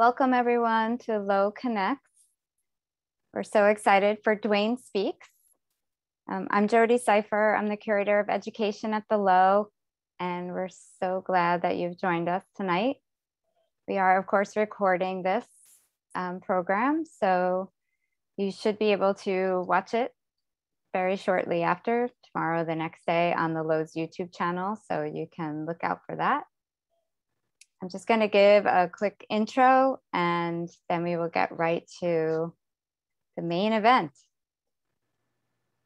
Welcome everyone to Lowe Connects. We're so excited for Duane Speaks. Um, I'm Jody Seifer. I'm the Curator of Education at the Lowe, and we're so glad that you've joined us tonight. We are, of course, recording this um, program, so you should be able to watch it very shortly after tomorrow, the next day on the Lowe's YouTube channel, so you can look out for that. I'm just going to give a quick intro and then we will get right to the main event.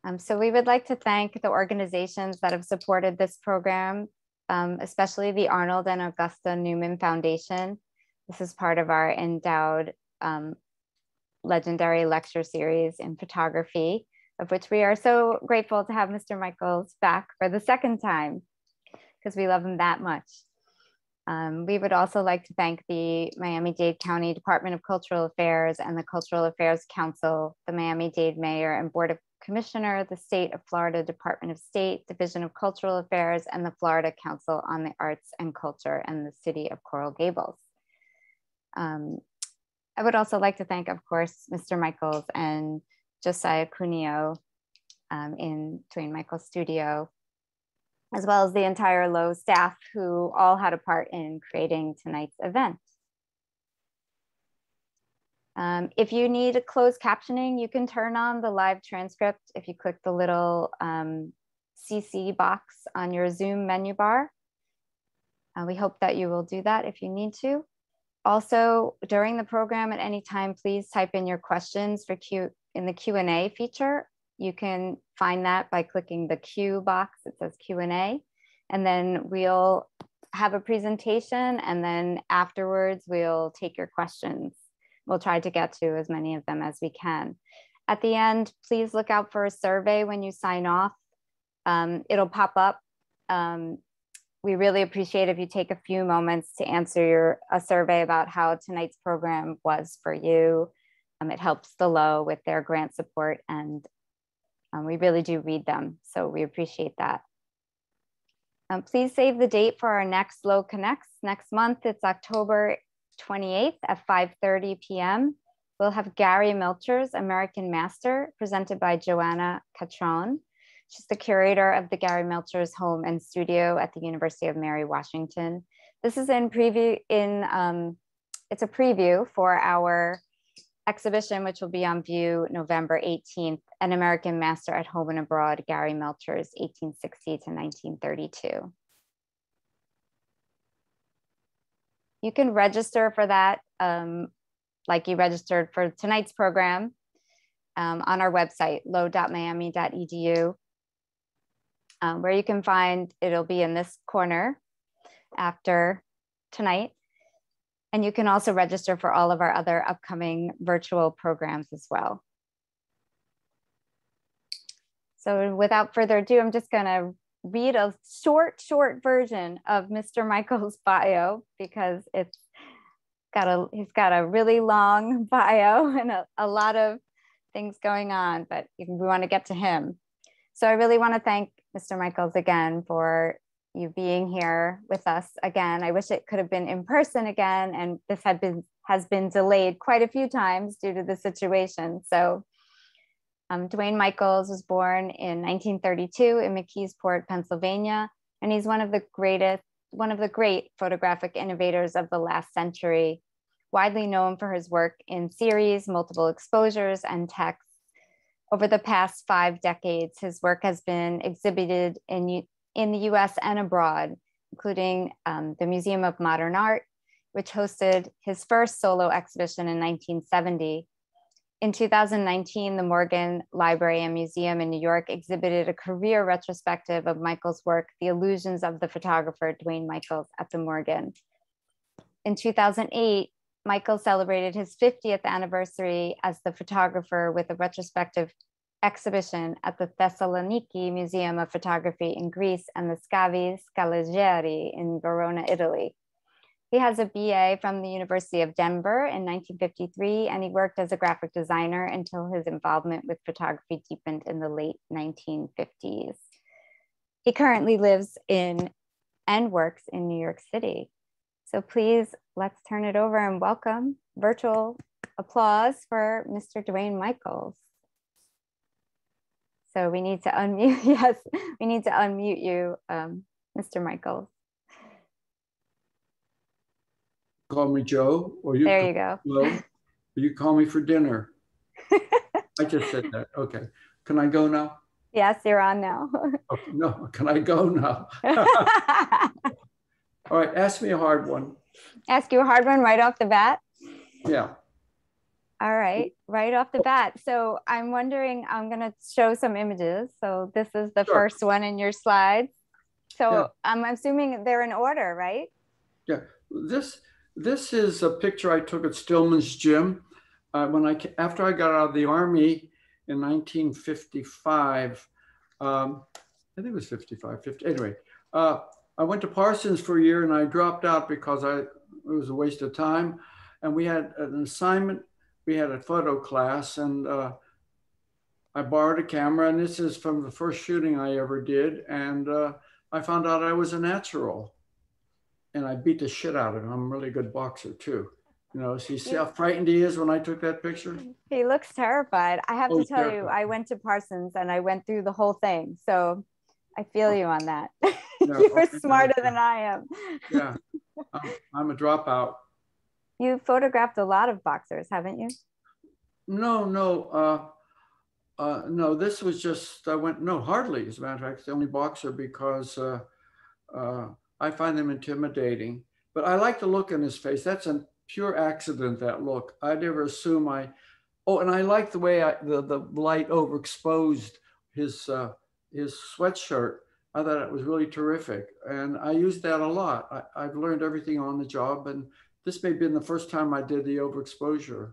Um, so we would like to thank the organizations that have supported this program, um, especially the Arnold and Augusta Newman Foundation. This is part of our endowed um, legendary lecture series in photography, of which we are so grateful to have Mr. Michals back for the second time because we love him that much. Um, we would also like to thank the Miami-Dade County Department of Cultural Affairs and the Cultural Affairs Council, the Miami-Dade Mayor and Board of Commissioner, the State of Florida Department of State, Division of Cultural Affairs, and the Florida Council on the Arts and Culture and the City of Coral Gables. Um, I would also like to thank, of course, Mr. Michals and Josiah Cuneo um, in Duane Michals Studio as well as the entire Lowe staff who all had a part in creating tonight's event. Um, if you need a closed captioning, you can turn on the live transcript if you click the little um, CC box on your Zoom menu bar. Uh, we hope that you will do that if you need to. Also, during the program at any time, please type in your questions for Q in the Q&A feature you can find that by clicking the Q box. It says Q&A. And then we'll have a presentation and then afterwards we'll take your questions. We'll try to get to as many of them as we can. At the end, please look out for a survey when you sign off. Um, it'll pop up. Um, we really appreciate if you take a few moments to answer your a survey about how tonight's program was for you. Um, it helps the Lowe with their grant support and um, we really do read them, so we appreciate that. Um, please save the date for our next Lowe Connects. Next month, it's October 28th at 5.30 p.m. We'll have Gari Melchers, American Master, presented by Joanna Catron. She's the curator of the Gari Melchers Home and Studio at the University of Mary Washington. This is in preview in um, it's a preview for our exhibition, which will be on view November 18th, An American Master at Home and Abroad, Gari Melchers, 1860 to 1932. You can register for that um, like you registered for tonight's program um, on our website, lowe.miami.edu, um, where you can find, it'll be in this corner after tonight. And you can also register for all of our other upcoming virtual programs as well. So without further ado, I'm just gonna read a short, short version of Mr. Michals' bio because it's got a, he's got a really long bio and a, a lot of things going on, but we wanna get to him. So I really wanna thank Mr. Michals again for you being here with us again. I wish it could have been in person again, and this had been has been delayed quite a few times due to the situation. So, um, Duane Michals was born in 1932 in McKeesport, Pennsylvania, and he's one of the greatest, one of the great photographic innovators of the last century, widely known for his work in series, multiple exposures, and texts. Over the past five decades, his work has been exhibited in in the US and abroad, including um, the Museum of Modern Art, which hosted his first solo exhibition in 1970. In 2019, the Morgan Library and Museum in New York exhibited a career retrospective of Michals' work, The Illusions of the Photographer Duane Michals at the Morgan. In 2008, Michals celebrated his 50th anniversary as the photographer with a retrospective exhibition at the Thessaloniki Museum of Photography in Greece and the Scavi Scaligeri in Verona, Italy. He has a BA from the University of Denver in 1953, and he worked as a graphic designer until his involvement with photography deepened in the late 1950s. He currently lives in and works in New York City. So please, let's turn it over and welcome virtual applause for Mr. Duane Michals. So we need to unmute, yes, we need to unmute you, um, Mr. Michals. Call me Joe, or you. There you go. Hello. You call me for dinner. I just said that. Okay. Can I go now? Yes, you're on now. oh, no, can I go now? All right, ask me a hard one. Ask you a hard one right off the bat? Yeah. All right, right off the bat. So I'm wondering, I'm going to show some images. So this is the sure. first one in your slides. So yeah. I'm assuming they're in order, right? Yeah. This this is a picture I took at Stillman's gym uh, when I after I got out of the army in 1955. Um, I think it was 55, 50. Anyway, uh, I went to Parsons for a year and I dropped out because I it was a waste of time. And we had an assignment. We had a photo class, and uh, I borrowed a camera. And this is from the first shooting I ever did. And uh, I found out I was a natural, and I beat the shit out of him. I'm a really good boxer too. You know, see, see how frightened he is when I took that picture? He looks terrified. I have oh, to tell terrified. you, I went to Parsons and I went through the whole thing. So I feel you on that. No, You're okay, smarter no, than I am. yeah, I'm, I'm, a dropout. You photographed a lot of boxers, haven't you? No, no, uh, uh, no. This was just I went no hardly. As a matter of fact, the only boxer because uh, uh, I find them intimidating. But I like the look in his face. That's a pure accident. That look. I never assume I. Oh, and I like the way I, the the light overexposed his uh, his sweatshirt. I thought it was really terrific. And I used that a lot. I, have learned everything on the job. And this may have been the first time I did the overexposure.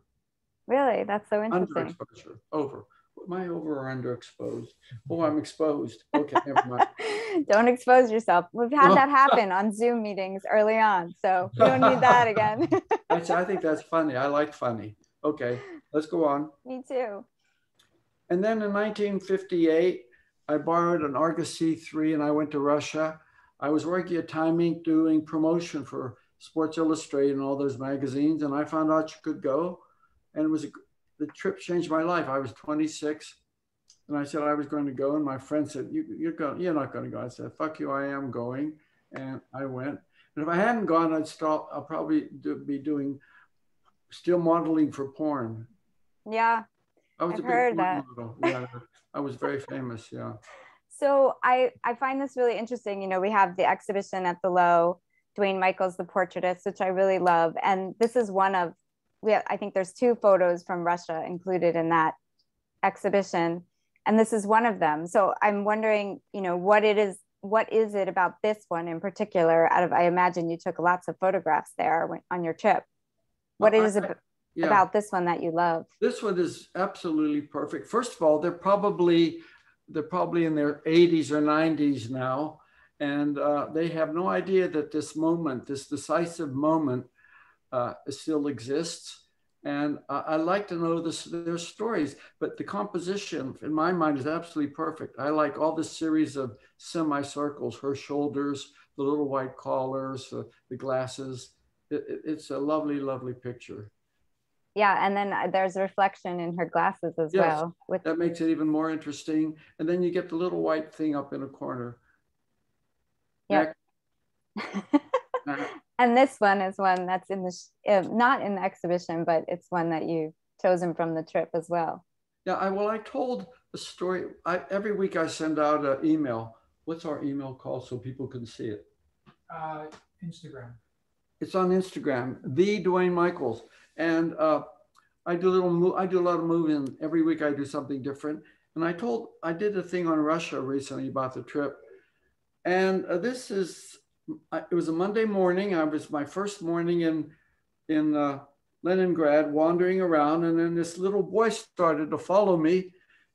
Really? That's so interesting. Underexposure. Over. Am I over or underexposed? Oh, I'm exposed. Okay, never mind. don't expose yourself. We've had that happen on Zoom meetings early on. So we don't need that again. I think that's funny. I like funny. Okay, let's go on. Me too. And then in 1958, I borrowed an Argus C3 and I went to Russia. I was working at Time Inc. doing promotion for Sports Illustrated and all those magazines, and I found out you could go. And it was a, the trip changed my life. I was 26, and I said I was going to go, and my friend said, you, "You're going, you're not going to go." I said, "Fuck you, I am going," and I went. And if I hadn't gone, I'd stop. I'll probably do, be doing still modeling for porn. Yeah, I was I've heard that. Yeah, I was very famous. Yeah. So I I find this really interesting. You know, we have the exhibition at the Lowe, Duane Michals, the portraitist, which I really love, and this is one of we. Have, I think there's two photos from Russia included in that exhibition, and this is one of them. So I'm wondering, you know, what it is. What is it about this one in particular? Out of, I imagine you took lots of photographs there on your trip. What well, is it? yeah. about this one that you love? This one is absolutely perfect. First of all, they're probably they're probably in their 80s or 90s now, and uh, they have no idea that this moment, this decisive moment, uh, still exists. And uh, I like to know this, their stories, but the composition, in my mind, is absolutely perfect. I like all this series of semicircles, her shoulders, the little white collars, uh, the glasses. It, it, it's a lovely, lovely picture yeah and then uh, there's a reflection in her glasses as yes, well with that makes it even more interesting and then you get the little white thing up in a corner yeah and this one is one that's in the uh, not in the exhibition but it's one that you've chosen from the trip as well. Yeah I, well i told a story I, every week i send out an email. What's our email called so people can see it? Uh, instagram. It's on instagram the duane michals. And uh, I do a little, I do a lot of moving. Every week I do something different. And I told, I did a thing on Russia recently about the trip. And uh, this is, it was a Monday morning. I was my first morning in, in uh, Leningrad wandering around. And then this little boy started to follow me.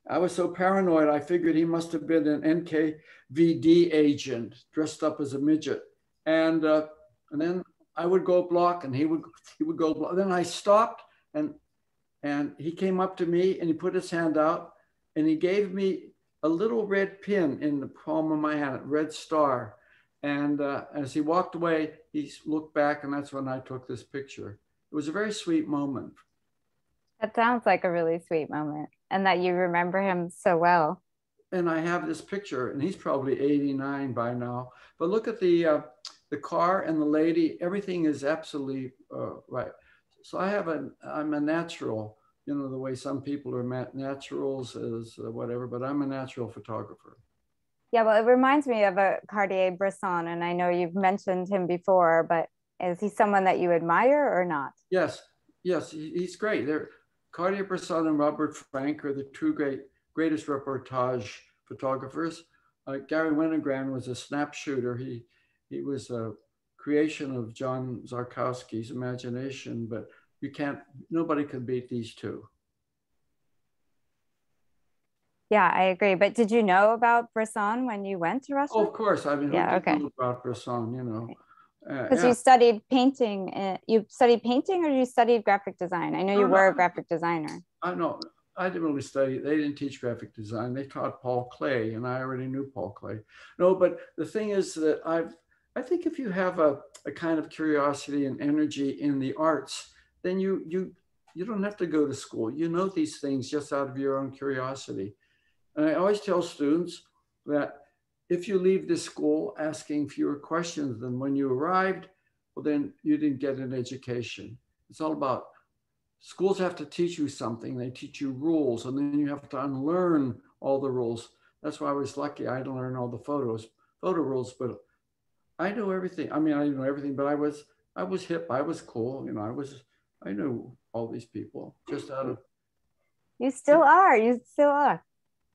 I was so paranoid, I figured he must have been an NKVD agent dressed up as a midget. And, uh, and then I would go block and he would he would go block. Then I stopped and and he came up to me and he put his hand out and he gave me a little red pin in the palm of my hand, a red star. And uh, as he walked away, he looked back, and that's when I took this picture. It was a very sweet moment. That sounds like a really sweet moment, and that you remember him so well. And I have this picture, and he's probably 89 by now. But look at the uh, the car and the lady. Everything is absolutely uh, right. So I have a, I'm a natural, you know, the way some people are naturals is uh, whatever, but I'm a natural photographer. Yeah, well, it reminds me of a Cartier-Bresson, and I know you've mentioned him before, but is he someone that you admire or not? Yes, yes, he's great. They're, Cartier-Bresson and Robert Frank are the two great, greatest reportage photographers. Uh, Garry Winogrand was a snap shooter. He, he was a creation of John Szarkowski's imagination, but you can't, nobody could beat these two. Yeah, I agree. But did you know about Bresson when you went to Russia? Oh, of course. I mean, yeah, okay. about Bresson, you know. Because uh, yeah. you studied painting, uh, you studied painting or you studied graphic design? I know you were no, a graphic designer. I know. I didn't really study. They didn't teach graphic design. They taught Paul Klee, and I already knew Paul Klee. No, but the thing is that I've I think if you have a, a kind of curiosity and energy in the arts, then you you you don't have to go to school. You know these things just out of your own curiosity. And I always tell students that if you leave this school asking fewer questions than when you arrived, well, then you didn't get an education. It's all about schools have to teach you something. They teach you rules, and then you have to unlearn all the rules. That's why I was lucky. I to learn all the photos, photo rules, but I know everything. I mean, I didn't know everything, but I was I was hip. I was cool. You know, I was I knew all these people just out of. You still are. You still are.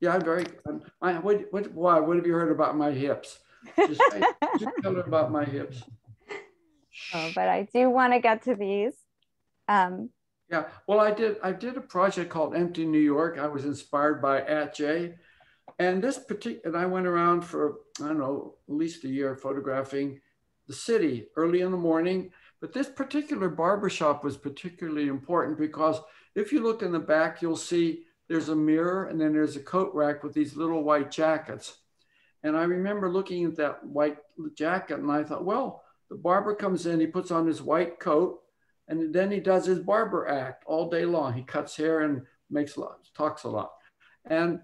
Yeah, I'm very. I'm, I, what what why? What have you heard about my hips? Just, just tell her about my hips. Oh, but I do want to get to these. Um, yeah, well, I did. I did a project called Empty New York. I was inspired by Atget, and this particular, and I went around for, I don't know, at least a year photographing the city early in the morning. But this particular barbershop was particularly important because if you look in the back, you'll see there's a mirror and then there's a coat rack with these little white jackets. And I remember looking at that white jacket and I thought, well, the barber comes in, he puts on his white coat, and then he does his barber act all day long. He cuts hair and makes a lot, talks a lot. And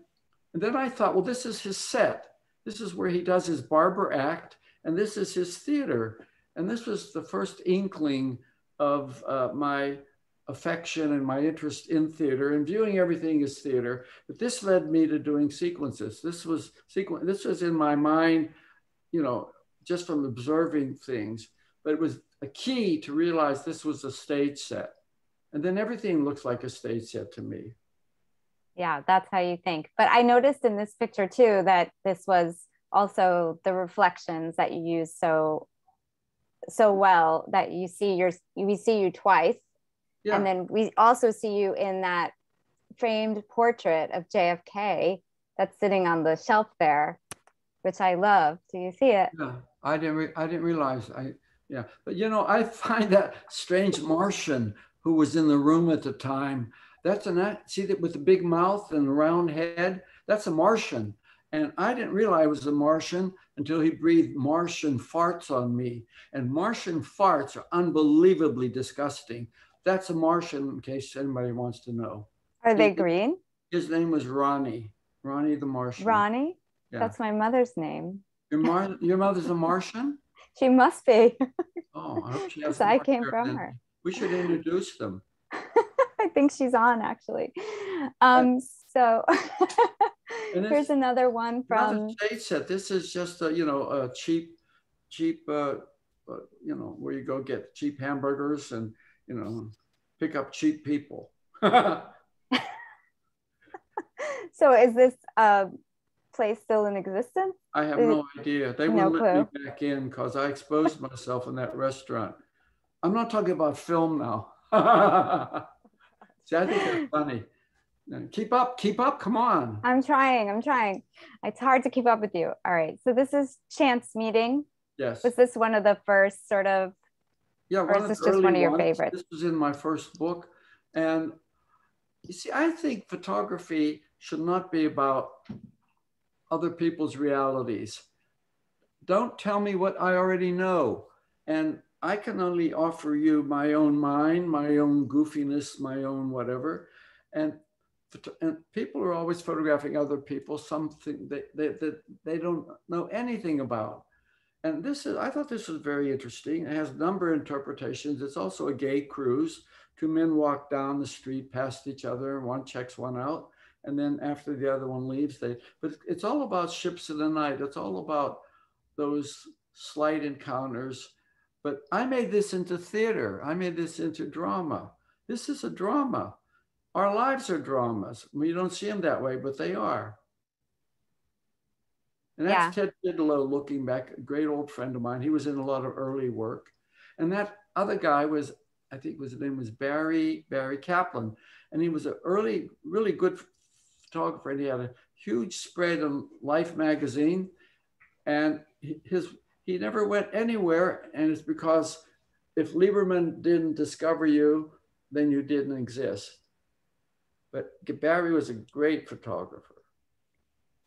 and then I thought, well, this is his set. This is where he does his barber act, and this is his theater. And this was the first inkling of uh, my affection and my interest in theater and viewing everything as theater. But this led me to doing sequences. This was sequen- This was in my mind, you know, just from observing things. But it was a key to realize this was a stage set. And then everything looks like a stage set to me yeah that's how you think but i noticed in this picture too that this was also the reflections that you use so so well that you see your we see you twice. Yeah. and then we also see you in that framed portrait of jfk that's sitting on the shelf there which i love. Do you see it? Yeah i didn't re- i didn't realize i yeah. But you know i find that strange martian who was in the room at the time that's an see that with the big mouth and round head. That's a Martian, and I didn't realize it was a Martian until he breathed Martian farts on me. And Martian farts are unbelievably disgusting. That's a Martian, in case anybody wants to know. Are they green? His name was Ronnie. Ronnie the Martian. Ronnie? Yeah. That's my mother's name. Your, Mar- your mother's a Martian? she must be. oh, I hope she has. I came from her. We should introduce them. I think she's on actually. Um, so here's another one from stage set. This is just a, you know a cheap, cheap, uh, uh, you know where you go get cheap hamburgers and you know pick up cheap people. so is this uh, place still in existence? I have no idea. They no wouldn't let me back in because I exposed myself in that restaurant. I'm not talking about film now. See, I think that's funny. Keep up, keep up, come on. I'm trying, I'm trying. It's hard to keep up with you. All right. So this is chance meeting. Yes. Was this one of the first sort of yeah, or is this just one of your ones. favorites? This was in my first book. And you see, I think photography should not be about other people's realities. don't tell me what I already know. And I can only offer you my own mind, my own goofiness, my own whatever. And, and people are always photographing other people, something that they, they, they don't know anything about. And this is, I thought this was very interesting. It has a number of interpretations. It's also a gay cruise. Two men walk down the street past each other. and One checks one out. And then after the other one leaves, they, but it's all about ships in the night. It's all about those slight encounters. But I made this into theater. I made this into drama. This is a drama. Our lives are dramas. We don't see them that way, but they are. And that's yeah. Ted Bigelow looking back, a great old friend of mine. He was in a lot of early work. And that other guy was, I think his name was Barry, Barry Kaplan. And he was an early, really good photographer. And he had a huge spread in Life magazine. And his he never went anywhere. And it's because if Liberman didn't discover you, then you didn't exist. But Barry was a great photographer.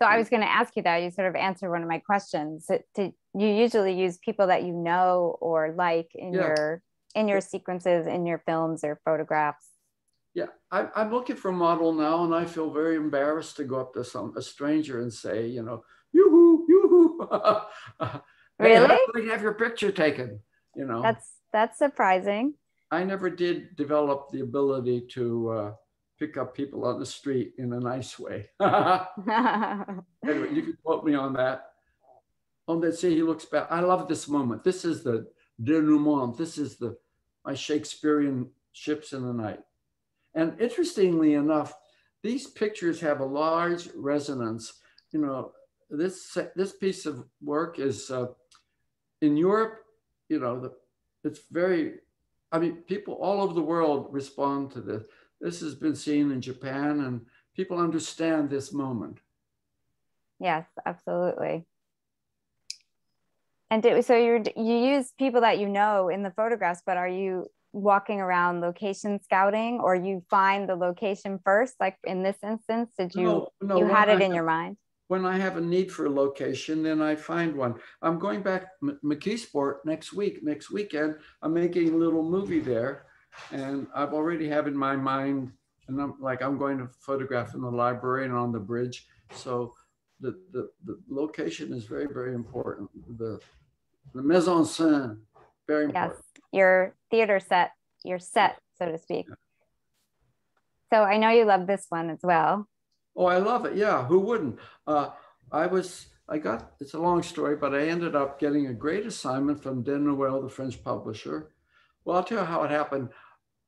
So I was going to ask you that. You sort of answered one of my questions. Do you usually use people that you know or like in yeah. your in your sequences, in your films or photographs? Yeah, I, I'm looking for a model now, and I feel very embarrassed to go up to some a stranger and say, you know, yoo-hoo, yoo-hoo. really? Hey, have your picture taken. You know, that's that's surprising. I never did develop the ability to uh, pick up people on the street in a nice way. anyway, you can quote me on that. On that, say he looks back. I love this moment. This is the denouement. This is the my Shakespearean ships in the night. And interestingly enough, these pictures have a large resonance. You know, this this piece of work is uh, in Europe. You know, the, it's very. I mean, people all over the world respond to this. This has been seen in Japan, and people understand this moment. Yes, absolutely. And do, so you you use people that you know in the photographs, but are you walking around location scouting, or you find the location first? Like in this instance, did you no, no, you had it I, in your mind? When I have a need for a location, then I find one. I'm going back McKeesport next week. Next weekend, I'm making a little movie there and I've already have in my mind, and I'm like, I'm going to photograph in the library and on the bridge. So the, the, the location is very, very important. The, the mise en scène, very important. Yes, your theater set, your set, so to speak. Yeah. So I know you love this one as well. Oh, I love it. Yeah, who wouldn't? Uh, I was, I got, it's a long story, but I ended up getting a great assignment from Denoël, the French publisher, well, I'll tell you how it happened.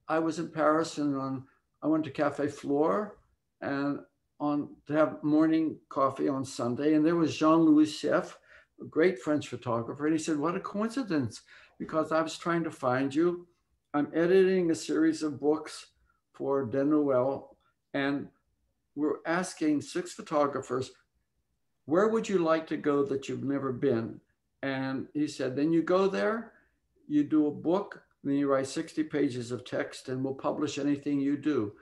I was in Paris and on, I went to Cafe Flore and on to have morning coffee on Sunday. And there was Jeanloup Sieff, a great French photographer. And he said, what a coincidence, because I was trying to find you. I'm editing a series of books for Denoël, and we're asking six photographers, where would you like to go that you've never been? And he said, then you go there, you do a book, then you write 60 pages of text and we'll publish anything you do.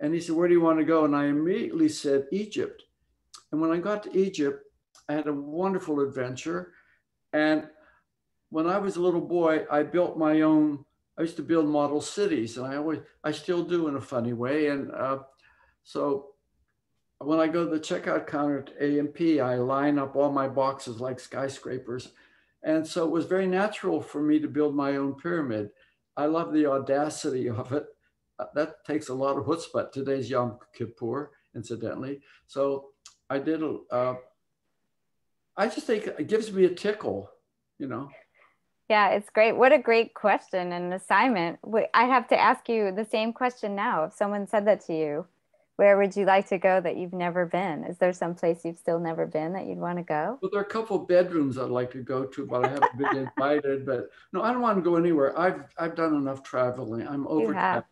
And he said, Where do you want to go? And I immediately said, Egypt. And when I got to Egypt, I had a wonderful adventure. And when I was a little boy, I built my own, I used to build model cities, and I always, I still do in a funny way. And uh, so when I go to the checkout counter at A&P, I line up all my boxes like skyscrapers. And so it was very natural for me to build my own pyramid. I love the audacity of it. Uh, that takes a lot of chutzpah. Today's Yom Kippur, incidentally. So I did. Uh, I just think it gives me a tickle, you know. Yeah, it's great. What a great question and assignment. I have to ask you the same question now. If someone said that to you, where would you like to go that you've never been? Is there some place you've still never been that you'd want to go? Well, there are a couple bedrooms I'd like to go to, but I haven't been invited. But no, I don't want to go anywhere. I've I've done enough traveling. I'm over. You have.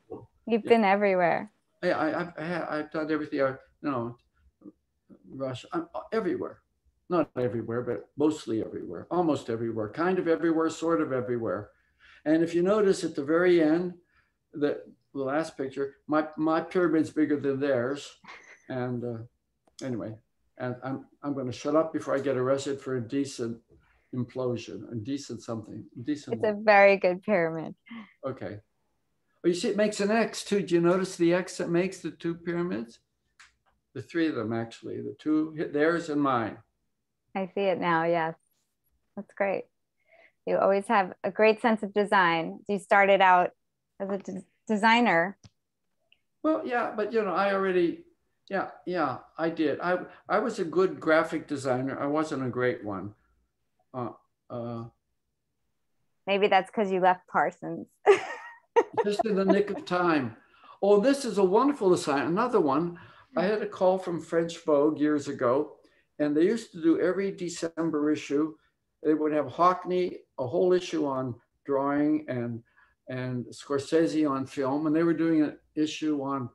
You've yeah. been everywhere. Yeah, I, I've, I've done everything. I, you know, Russia. I'm uh, everywhere. Not everywhere, but mostly everywhere. Almost everywhere. Kind of everywhere. Sort of everywhere. And if you notice at the very end, that the last picture, my my pyramid's bigger than theirs, and uh, anyway, and I'm I'm going to shut up before I get arrested for indecent implosion, a decent something, decent. It's a very good pyramid. Okay. Oh, you see, it makes an X too. Do you notice the X that makes the two pyramids? The three of them, actually, the two, theirs and mine. I see it now. Yes. That's great. You always have a great sense of design. You started out as a designer. Well, yeah, but you know, I already, yeah, yeah, I did. I I was a good graphic designer. I wasn't a great one. Uh, uh, Maybe that's because you left Parsons. just in the nick of time. Oh, this is a wonderful assignment. Another one. I had a call from French Vogue years ago, and they used to do every December issue. They would have Hockney, a whole issue on drawing, and and Scorsese on film, and they were doing an issue on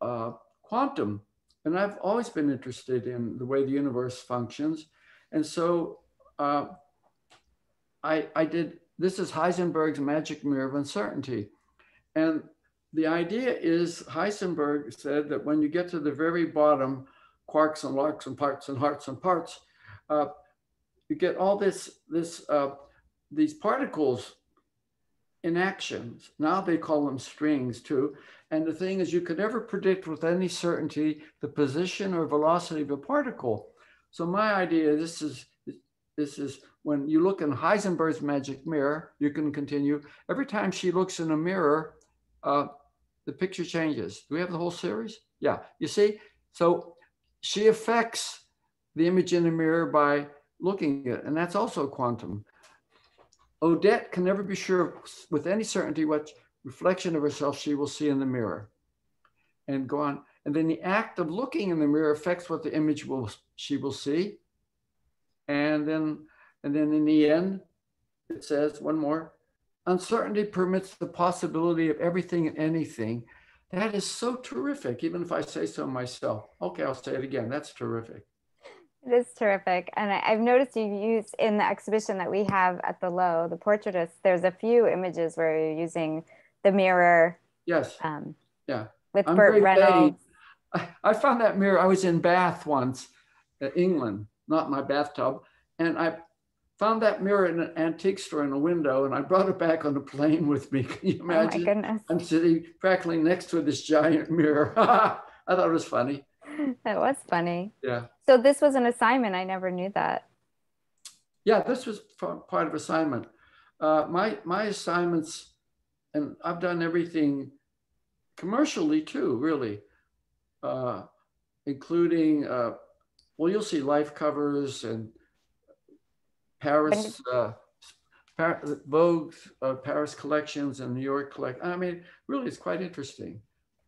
uh, quantum. And I've always been interested in the way the universe functions, and so uh, I I did. This is Heisenberg's magic mirror of uncertainty, and the idea is Heisenberg said that when you get to the very bottom, quarks and larks and parts and hearts and parts, uh, you get all this, this, uh, these particles in actions. Now they call them strings too. And the thing is, you can never predict with any certainty the position or velocity of a particle. So my idea, this is, this is when you look in Heisenberg's magic mirror, you can continue. Every time she looks in a mirror, uh, the picture changes. Do we have the whole series? Yeah, you see? So she affects the image in the mirror by looking at it, and that's also quantum. Odette can never be sure with any certainty what reflection of herself she will see in the mirror. And go on. And then the act of looking in the mirror affects what the image will she will see. And then, and then in the end, it says one more, Uncertainty permits the possibility of everything and anything. That is so terrific, even if I say so myself. Okay, I'll say it again. That's terrific. It is terrific. And I, have noticed you use in the exhibition that we have at the Lowe, the portraitist, there's a few images where you're using the mirror. Yes. Um, yeah. With I'm Burt Reynolds. I, I found that mirror. I was in Bath once, England, not my bathtub. And I found that mirror in an antique store in a window and I brought it back on the plane with me. Can you imagine? Oh my goodness. I'm sitting practically next to this giant mirror. I thought it was funny. That was funny. Yeah. So this was an assignment. I never knew that. Yeah, this was part of assignment. Uh, my my assignments, and I've done everything commercially too, really, uh, including uh, well, you'll see life covers and Paris, uh, Vogue, uh, Paris collections and New York collect. I mean, really, it's quite interesting.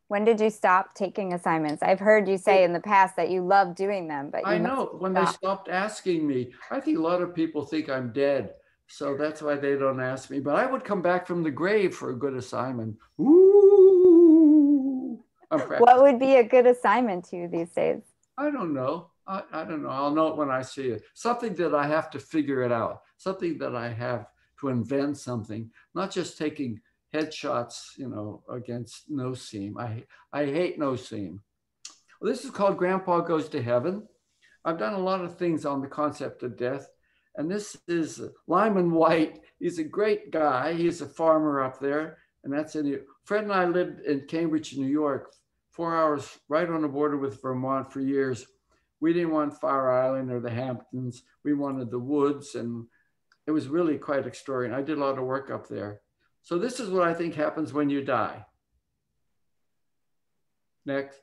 When did you stop taking assignments? I've heard you say in the past that you love doing them, but I know when stop. they stopped asking me. I think a lot of people think I'm dead, so that's why they don't ask me. But I would come back from the grave for a good assignment. Ooh, what would be a good assignment to you these days? I don't know. I, I don't know. I'll know it when I see it. Something that I have to figure it out. Something that I have to invent something, not just taking headshots, you know, against no seam. I I hate no seam. Well, this is called Grandpa Goes to Heaven. I've done a lot of things on the concept of death. And this is uh, Lyman White. He's a great guy. He's a farmer up there. And that's in Fred and I lived in Cambridge, New York, four hours right on the border with Vermont for years we didn't want Fire Island or the Hamptons. We wanted the woods, and it was really quite extraordinary. I did a lot of work up there. So this is what I think happens when you die. Next.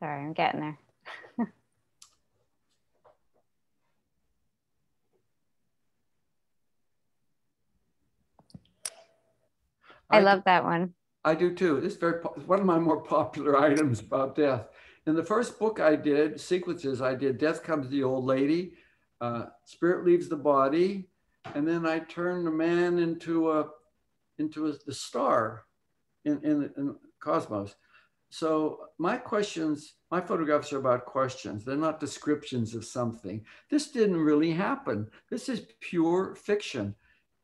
Sorry, I'm getting there. I, I love that one. I do too. This is very one of my more popular items about death. In the first book I did, sequences, I did Death Comes the Old Lady, uh, Spirit Leaves the Body, and then I turned the man into a into a, the star in, in, in Cosmos. So my questions, my photographs are about questions. They're not descriptions of something. This didn't really happen. This is pure fiction.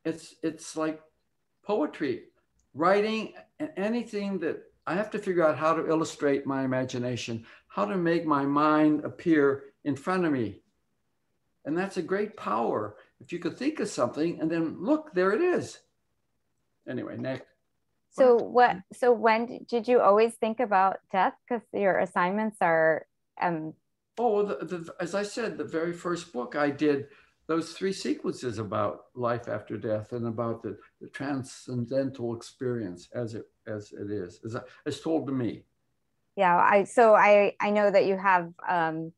It's it's like poetry, writing, anything that I have to figure out how to illustrate my imagination, how to make my mind appear in front of me. And that's a great power. if you could think of something and then look, there it is. Anyway, next. So what? So when did you always think about death? Because your assignments are. Um, oh, the, the, as I said, the very first book I did those three sequences about life after death and about the, the transcendental experience as it as it is, as, as told to me. Yeah, I so I I know that you have um,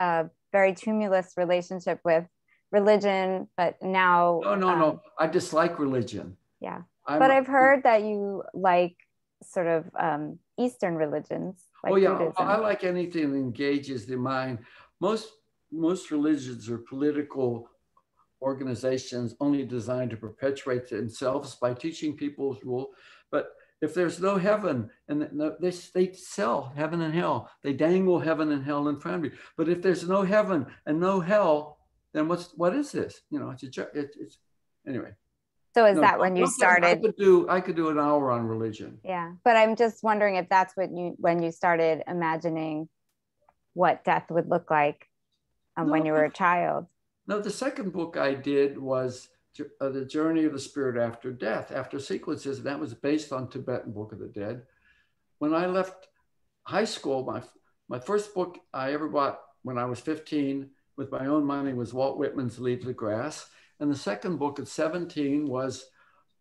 a very tumulus relationship with religion, but now. No, no, um, no. I dislike religion. Yeah, I'm, but I've heard that you like sort of um, Eastern religions. Like oh yeah, well, I like anything that engages the mind. Most most religions are political organizations only designed to perpetuate themselves by teaching people's rule. But if there's no heaven and they, they sell heaven and hell, they dangle heaven and hell in front of you. But if there's no heaven and no hell, then what's what is this? You know, it's a it, it's anyway. So is no, that when you started? I could do I could do an hour on religion. Yeah, but I'm just wondering if that's what you when you started imagining what death would look like um, no, when you were a child. No, the second book I did was uh, The Journey of the Spirit After Death, after sequences, and that was based on Tibetan Book of the Dead. When I left high school, my, my first book I ever bought when I was 15 with my own money was Walt Whitman's Leaves of Grass. And the second book at 17 was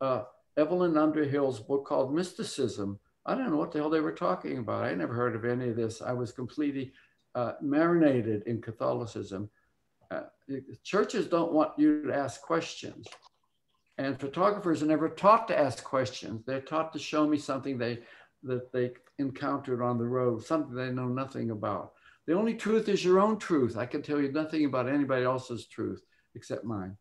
uh, Evelyn Underhill's book called Mysticism. I don't know what the hell they were talking about. I never heard of any of this. I was completely uh, marinated in Catholicism. Uh, churches don't want you to ask questions. And photographers are never taught to ask questions. They're taught to show me something they that they encountered on the road, something they know nothing about. The only truth is your own truth. I can tell you nothing about anybody else's truth except mine.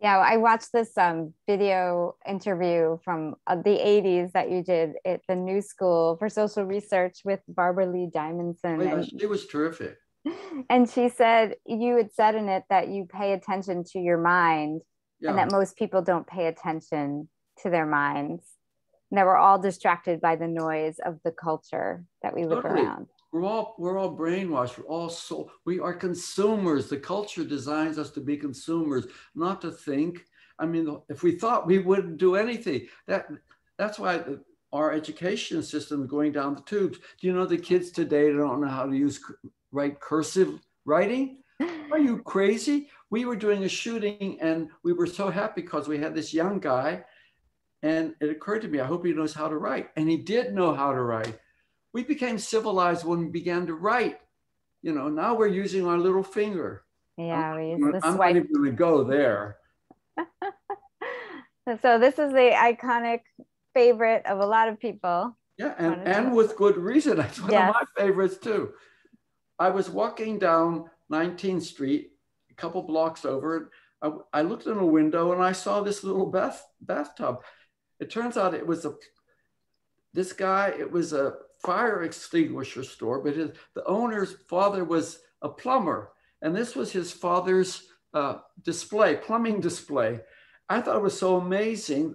Yeah, I watched this um, video interview from uh, the 80s that you did at the New School for Social Research with Barbaralee Diamonstein. Yeah, and, it was terrific. And she said, you had said in it that you pay attention to your mind yeah. and that most people don't pay attention to their minds. And that we're all distracted by the noise of the culture that we live totally. around. We're all we're all brainwashed. We're all so we are consumers. The culture designs us to be consumers, not to think. I mean, if we thought we wouldn't do anything, that that's why the, our education system is going down the tubes. Do you know the kids today don't know how to use write cursive writing? Are you crazy? We were doing a shooting and we were so happy because we had this young guy. And it occurred to me, I hope he knows how to write. And he did know how to write we became civilized when we began to write. You know, now we're using our little finger. Yeah, I'm, we use the I'm swipe. not even going to go there. so this is the iconic favorite of a lot of people. Yeah, and, and with good reason. That's one yes. of my favorites too. I was walking down 19th Street, a couple blocks over. I, I looked in a window and I saw this little bath bathtub. It turns out it was a this guy. It was a fire extinguisher store, but his, the owner's father was a plumber. And this was his father's uh, display, plumbing display. I thought it was so amazing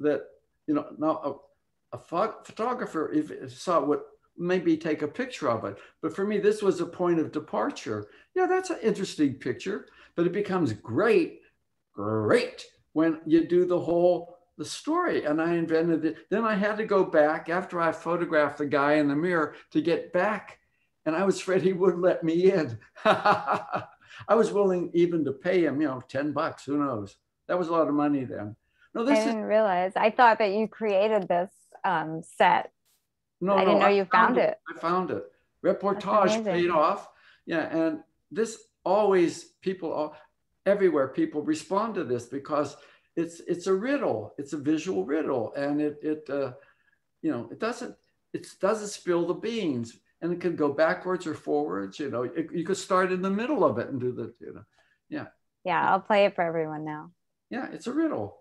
that, you know, now a, a photographer if, if saw would maybe take a picture of it. But for me, this was a point of departure. Yeah, that's an interesting picture, but it becomes great, great when you do the whole the story and I invented it. Then I had to go back after I photographed the guy in the mirror to get back. And I was afraid he wouldn't let me in. I was willing even to pay him, you know, 10 bucks, who knows? That was a lot of money then. No, this I didn't is, realize. I thought that you created this um, set. No, I didn't know I you found, found it. it. I found it. Reportage paid off. Yeah. And this always people, all, everywhere people respond to this because it's it's a riddle. It's a visual riddle, and it it uh, you know it doesn't it doesn't spill the beans, and it can go backwards or forwards. You know, it, you could start in the middle of it and do the you know, yeah. Yeah, I'll play it for everyone now. Yeah, it's a riddle.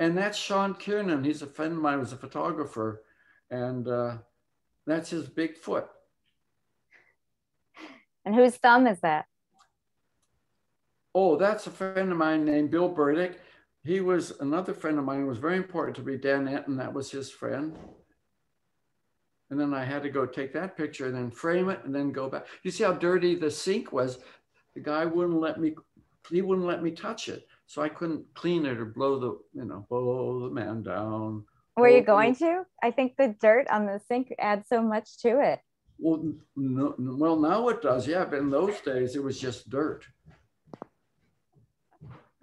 And that's Sean Kiernan. He's a friend of mine. Was a photographer, and uh, that's his big foot. And whose thumb is that? Oh, that's a friend of mine named Bill Burdick. He was another friend of mine. It was very important to me. Dan Enton, that was his friend. And then I had to go take that picture and then frame it and then go back. You see how dirty the sink was? the guy wouldn't let me, he wouldn't let me touch it. So I couldn't clean it or blow the, you know, blow the man down. Were you going to? I think the dirt on the sink adds so much to it. Well, no, well, now it does, yeah, but in those days, it was just dirt.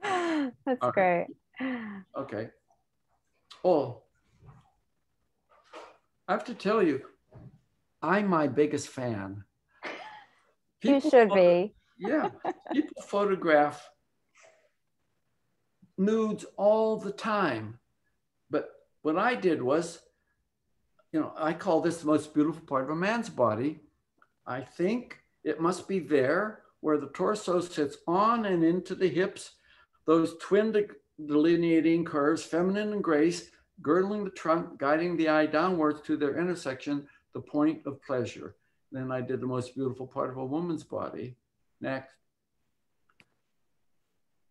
That's great. Okay. Oh, I have to tell you, I'm my biggest fan. You should be. Yeah, people photograph nudes all the time. But what I did was, you know, I call this the most beautiful part of a man's body. I think it must be there where the torso sits on and into the hips, those twin de- delineating curves, feminine and grace, girdling the trunk, guiding the eye downwards to their intersection, the point of pleasure. Then I did the most beautiful part of a woman's body. Next.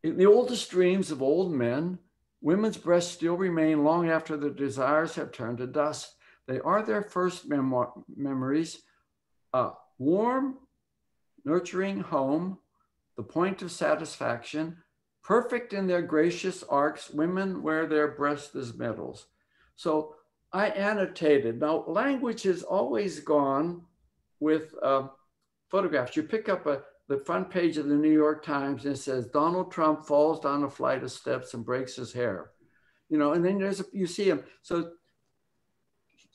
In the oldest dreams of old men, women's breasts still remain long after their desires have turned to dust. They are their first memories, a warm, nurturing home, the point of satisfaction, perfect in their gracious arcs. Women wear their breasts as medals. So I annotated. Now, language is always gone with uh, photographs. You pick up a, the front page of the New York Times and it says Donald Trump falls down a flight of steps and breaks his hair. You know, and then there's a, you see him. So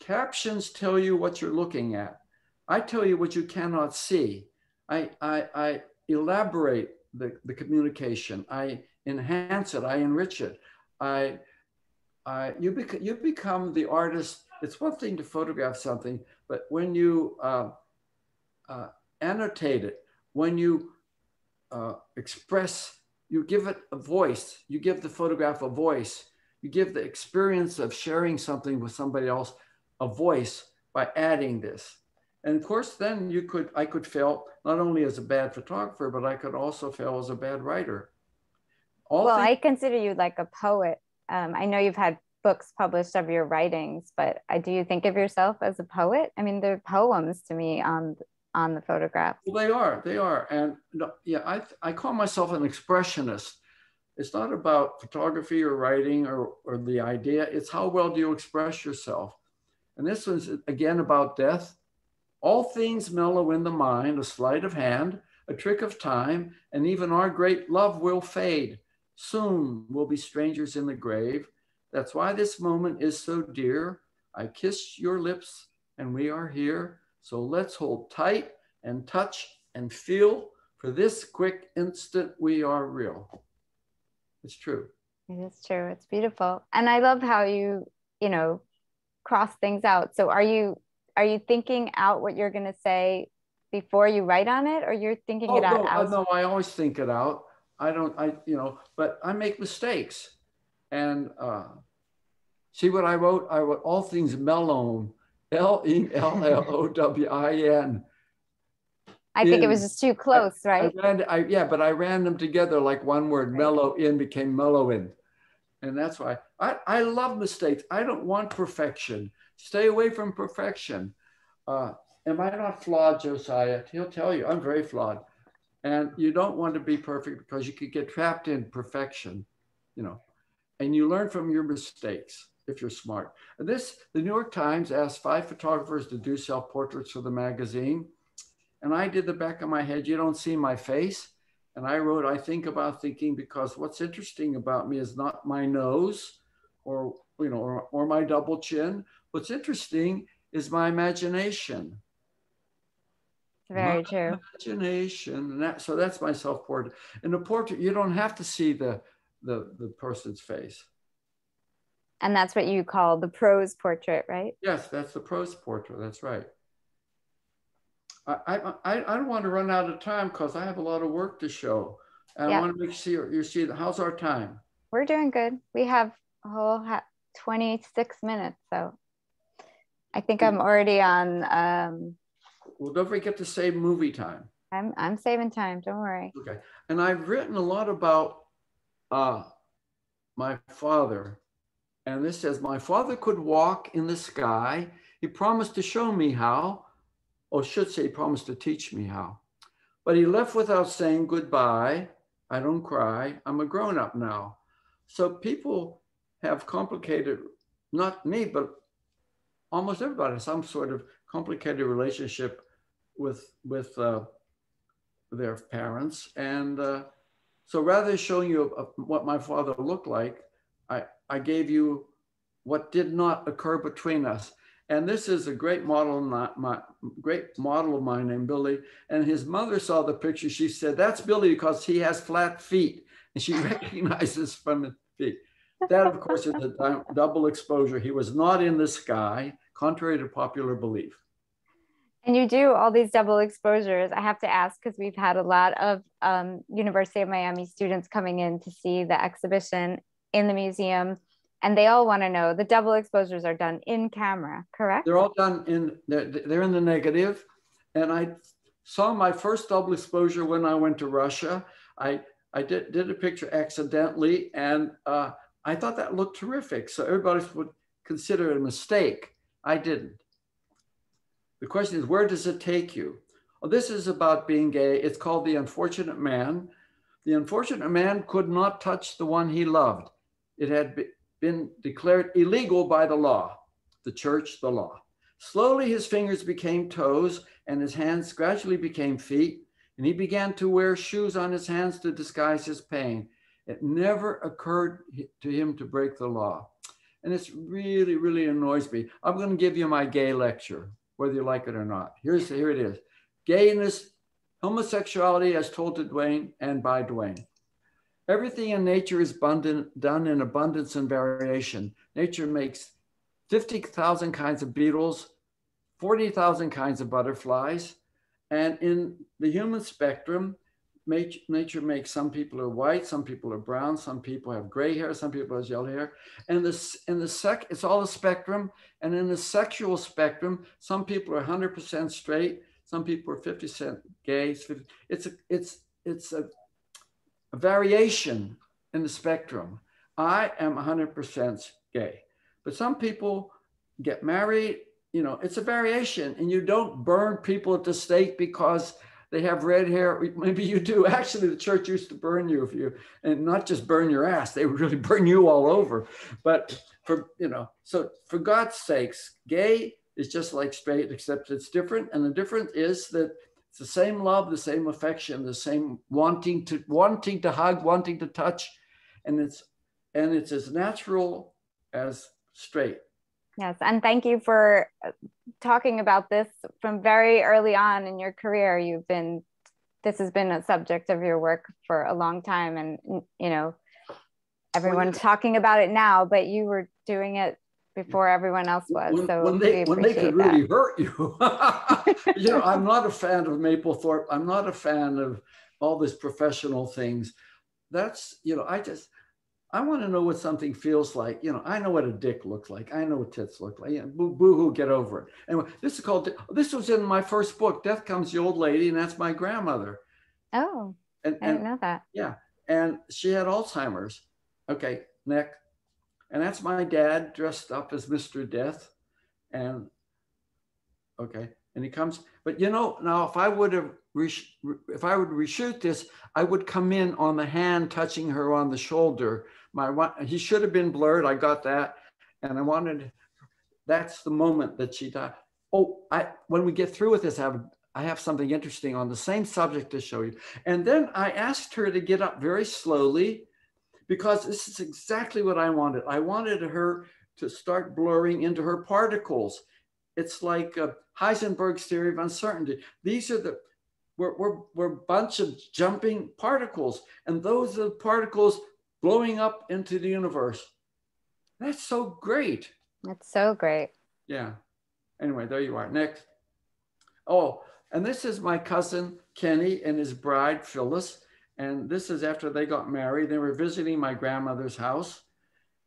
captions tell you what you're looking at. I tell you what you cannot see. I, I, I elaborate the, the communication. I enhance it. I enrich it. I, I you, bec- you become the artist. It's one thing to photograph something, but when you uh, uh, annotate it, when you uh, express, you give it a voice, you give the photograph a voice, you give the experience of sharing something with somebody else a voice by adding this. And of course, then you could, I could fail not only as a bad photographer, but I could also fail as a bad writer. All Well, I consider you like a poet. Um, I know you've had books published of your writings, but I, do you think of yourself as a poet? I mean, they're poems to me on on the photograph. Well, they are. They are. And no, yeah, I, I call myself an expressionist. It's not about photography or writing or, or the idea. It's how well do you express yourself. And this one's again about death. All things mellow in the mind, a sleight of hand, a trick of time, and even our great love will fade. Soon we'll be strangers in the grave. That's why this moment is so dear. I kiss your lips and we are here. So let's hold tight and touch and feel. For this quick instant, we are real. It's true. It is true. It's beautiful. And I love how you, you know, cross things out. So are you are you thinking out what you're going to say before you write on it or you're thinking Oh, it out no, I- as no, I always think it out. I don't, I, you know, but I make mistakes. And uh, see what I wrote? I wrote all things mellow, L E L L O W I N. I think it was just too close, I right? ran, I, yeah, but I ran them together like one word. Right. Mellow in became mellow in. And that's why I, I love mistakes. I don't want perfection. Stay away from perfection. Uh, am I not flawed, Josiah? He'll tell you I'm very flawed. And you don't want to be perfect because you could get trapped in perfection, you know, and you learn from your mistakes if you're smart. And this, the New York Times asked five photographers to do self portraits for the magazine. And I did the back of my head, you don't see my face. And I wrote, I think about thinking because what's interesting about me is not my nose or, you know, or, or my double chin. What's interesting is my imagination. Very My true. Imagination. And that, so that's my self portrait. In the portrait, you don't have to see the, the, the person's face. And that's what you call the prose portrait, right? Yes, that's the prose portrait. That's right. I, I, I don't want to run out of time because I have a lot of work to show. And Yeah. I want to make sure you see how's our time. We're doing good. We have a whole ha- 26 minutes. So I think I'm already on, um, Well, don't forget to say movie time. I'm, I'm saving time. Don't worry. Okay. And I've written a lot about uh, my father. And this says, My father could walk in the sky. He promised to show me how, or should say, he promised to teach me how. but he left without saying goodbye. I don't cry. I'm a grown up now. So people have complicated, not me, but almost everybody, some sort of complicated relationship with with uh, their parents. And uh, so rather than showing you uh, what my father looked like, I, I gave you what did not occur between us. And this is a great model, my great model of mine named Billy. And his mother saw the picture. She said, "That's Billy because he has flat feet," and she recognizes from the feet. That, of course, is a double exposure. He was not in the sky, contrary to popular belief. And you do all these double exposures. I have to ask because we've had a lot of um, University of Miami students coming in to see the exhibition in the museum, and they all want to know the double exposures are done in camera, correct? They're all done in they're, they're in the negative, and I saw my first double exposure when I went to Russia. I I did did a picture accidentally, and uh, I thought that looked terrific. So everybody would consider it a mistake. I didn't. The question is, where does it take you? Well, this is about being gay. It's called The Unfortunate Man. The unfortunate man could not touch the one he loved. It had been declared illegal by the law, the church, the law. Slowly, his fingers became toes and his hands gradually became feet, and he began to wear shoes on his hands to disguise his pain. It never occurred to him to break the law. And it's really, really annoys me. I'm going to give you my gay lecture whether you like it or not. Here's here it is. Gayness, homosexuality as told to Duane and by Duane. Everything in nature is abundant, done in abundance and variation. Nature makes 50,000 kinds of beetles, 40,000 kinds of butterflies. And in the human spectrum, nature makes some people are white, some people are brown, some people have gray hair, some people have yellow hair. And this in the sec, it's all a spectrum. And in the sexual spectrum, some people are 100% straight, some people are 50% gay. It's a, it's it's a, a variation in the spectrum. I am 100% gay, but some people get married. You know, it's a variation, and you don't burn people at the stake because they have red hair. Maybe you do. Actually, the church used to burn you if you, and not just burn your ass, they would really burn you all over. But for, you know, so for God's sakes, gay is just like straight, except it's different. And the difference is that it's the same love, the same affection, the same wanting to, wanting to hug, wanting to touch. And it's, and it's as natural as straight. Yes, and thank you for uh, talking about this from very early on in your career. You've been this has been a subject of your work for a long time, and you know everyone's talking about it now, but you were doing it before everyone else was. When, so when they when they could really hurt you, you know, I'm not a fan of Mapplethorpe. I'm not a fan of all these professional things. That's you know, I just I want to know what something feels like. You know, I know what a dick looks like. I know what tits look like. Yeah, boo, boo hoo, get over it. Anyway, this is called, this was in my first book, Death Comes the Old Lady, and that's my grandmother. Oh, and, I didn't know that. Yeah. And she had Alzheimer's. Okay, neck. And that's my dad dressed up as Mr. Death. And okay, and he comes, but you know, now if I would have, if I would reshoot this, I would come in on the hand touching her on the shoulder my he should have been blurred. I got that, and I wanted. That's the moment that she died. Oh, I when we get through with this, I have I have something interesting on the same subject to show you. And then I asked her to get up very slowly, because this is exactly what I wanted. I wanted her to start blurring into her particles. It's like Heisenberg's theory of uncertainty. These are the we're, we're, we're a bunch of jumping particles, and those are the particles blowing up into the universe. That's so great. That's so great. Yeah. Anyway, there you are. Next. Oh, and this is my cousin Kenny and his bride Phyllis. And this is after they got married. They were visiting my grandmother's house.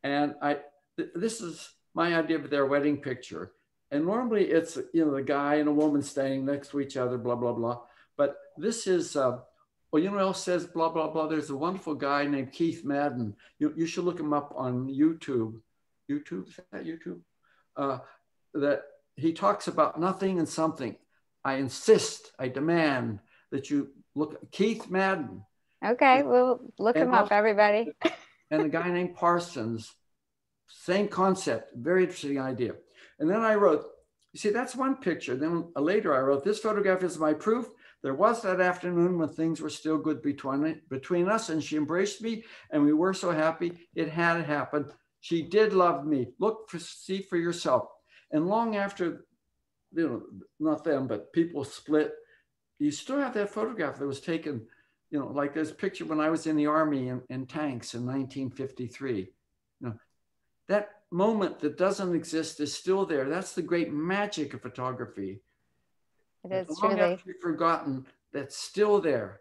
And I th- this is my idea of their wedding picture. And normally it's you know the guy and a woman standing next to each other, blah blah blah. But this is uh, well, you know else says blah, blah, blah. There's a wonderful guy named Keith Madden. You, you should look him up on YouTube. YouTube, is that YouTube? Uh, that he talks about nothing and something. I insist, I demand that you look, Keith Madden. Okay, we'll look And him up, everybody. and a guy named Parsons. Same concept, very interesting idea. And then I wrote, you see, that's one picture. Then later I wrote, this photograph is my proof. There was that afternoon when things were still good between, between us, and she embraced me, and we were so happy. It had happened. She did love me. Look for see for yourself. And long after, you know, not them, but people split, you still have that photograph that was taken you know, like this picture when I was in the army in, in tanks in 1953. You know, that moment that doesn't exist is still there. That's the great magic of photography. It is Long truly. forgotten, that's still there.